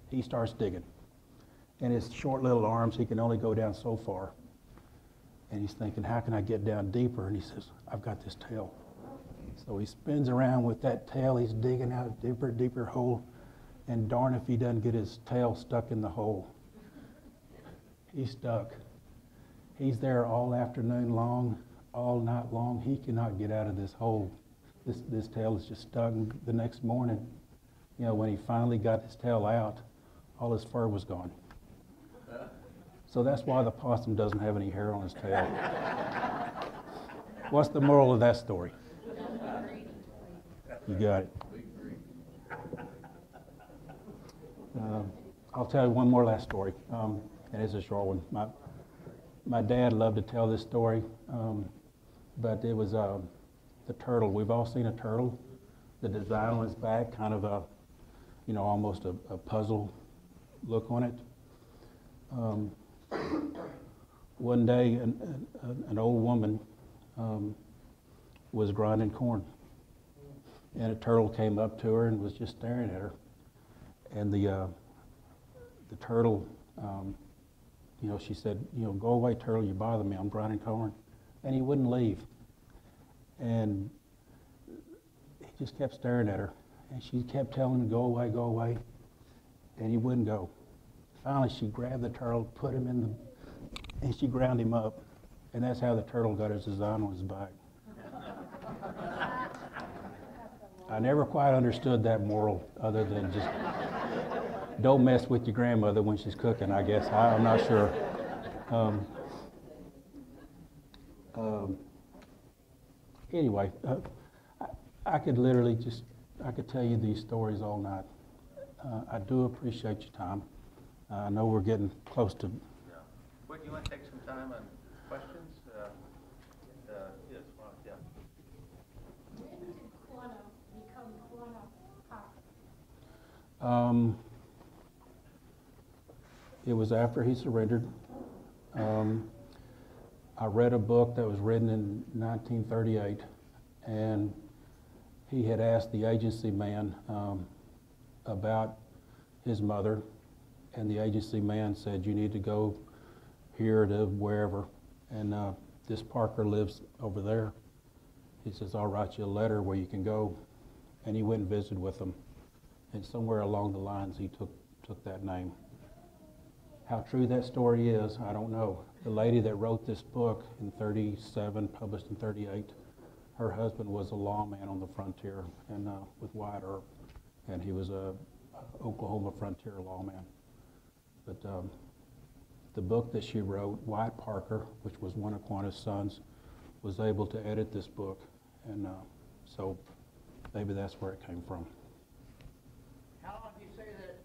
he starts digging. And his short little arms, he can only go down so far. And he's thinking, how can I get down deeper? And he says, I've got this tail. So he spins around with that tail. He's digging out a deeper, deeper hole. And darn if he doesn't get his tail stuck in the hole. He's stuck. He's there all afternoon long, all night long. He cannot get out of this hole. This, this tail is just stuck. And the next morning, you know, when he finally got his tail out, all his fur was gone. So that's why the possum doesn't have any hair on his tail. What's the moral of that story? You got it. Um, I'll tell you one more last story, um, and it's a short one. My, my dad loved to tell this story, um, but it was uh, the turtle. We've all seen a turtle. The design on its back, kind of a, you know, almost a, a puzzle look on it. Um, one day, an, an, an old woman um, was grinding corn, and a turtle came up to her and was just staring at her. And the uh, the turtle, um, you know, she said, you know, go away, turtle, you bother me. I'm grinding corn, and he wouldn't leave. And he just kept staring at her, and she kept telling him, go away, go away, and he wouldn't go. Finally, she grabbed the turtle, put him in the, and she ground him up, and that's how the turtle got his design on his back. I never quite understood that moral, other than just don't mess with your grandmother when she's cooking. I guess I, I'm not sure. Um, um, anyway, uh, I, I could literally just I could tell you these stories all night. Uh, I do appreciate your time. Uh, I know we're getting close to. Yeah. Well, you want to take some time on questions? Uh, uh, yes, well, yeah. When did Quanah become Quanah Parker? Um, it was after he surrendered. Um, I read a book that was written in 1938, and he had asked the agency man um, about his mother and the agency man said, "You need to go here to wherever." And uh, this Parker lives over there. He says, "I'll write you a letter where you can go." And he went and visited with them, and somewhere along the lines, he took took that name. How true that story is, I don't know. The lady that wrote this book in 37, published in 38, her husband was a lawman on the frontier and uh, with Wyatt Earp, and he was a Oklahoma frontier lawman. But um, the book that she wrote, White Parker, which was one of Quanah's sons, was able to edit this book, and uh, so maybe that's where it came from. How long did you say that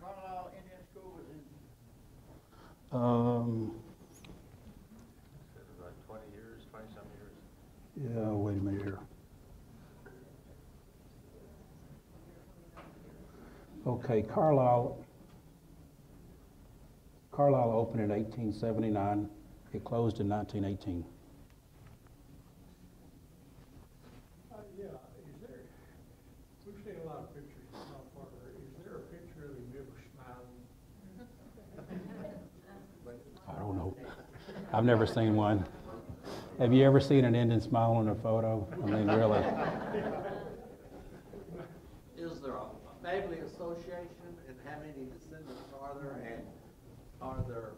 Carlisle Indian School was in? Um, about twenty years, twenty-some years. yeah, wait a minute here. Okay, Carlisle, Carlisle opened in 1879. It closed in 1918. Uh, yeah, is there, we've seen a lot of pictures of Tom Parker, is there a picture of him ever smiling? I don't know. I've never seen one. Have you ever seen an Indian smile in a photo? I mean, really? Is there a family association and how many descendants are there and are there,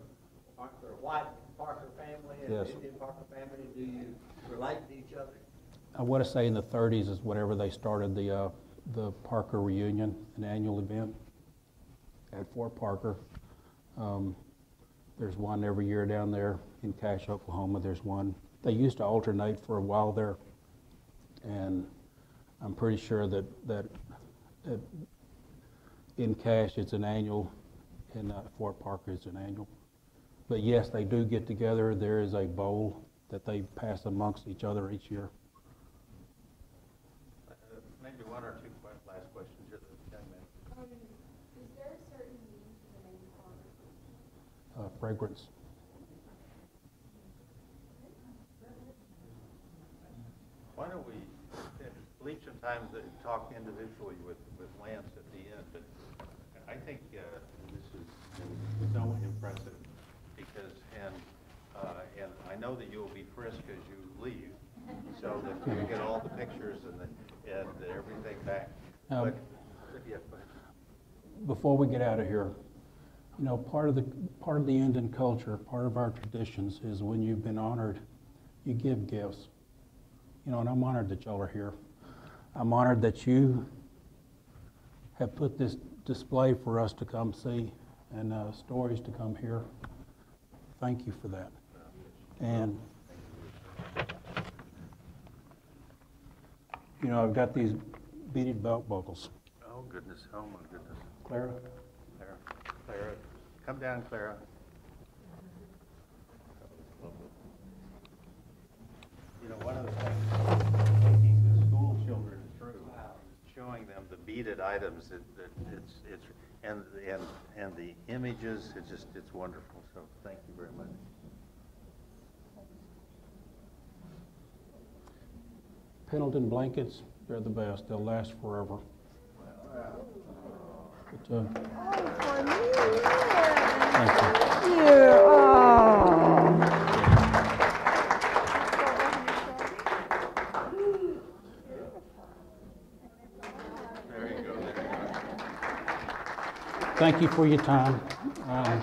aren't there white Parker family and Yes. Indian Parker family? Do you relate to each other? I want to say in the 30s is whenever they started the, uh, the Parker reunion, an annual event at Fort Parker. Um, there's one every year down there in Cache, Oklahoma. There's one. They used to alternate for a while there, and I'm pretty sure that that, that in Cache it's an annual, in uh, Fort Parker it's an annual. But yes, they do get together. There is a bowl that they pass amongst each other each year. Uh, Maybe one or two last questions here, the young man. Um, is there a certain meaning to the name Parker? uh, fragrance. Why don't we leave some time to talk individually with, with Lance at the end, but I think, uh, this is so impressive because, and, uh, and I know that you'll be frisk as you leave, so that you get all the pictures and the, and everything back. Um, But, yeah. Before we get out of here, you know, part of the, part of the Indian culture, part of our traditions is when you've been honored, you give gifts. You know, and I'm honored that y'all are here. I'm honored that you have put this display for us to come see and uh, stories to come hear. Thank you for that. And, you know, I've got these beaded belt buckles. Oh, goodness, oh my goodness. Clara? Clara, Clara, come down, Clara. You know, one of the things, taking the school children through, showing them the beaded items, that, that it's, it's, and, and, and the images, it's just, it's wonderful, so thank you very much. Pendleton blankets, they're the best. They'll last forever. But, uh, thank you. Here, oh. Thank you for your time. Um,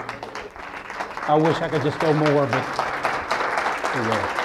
I wish I could just go more, but, oh, well.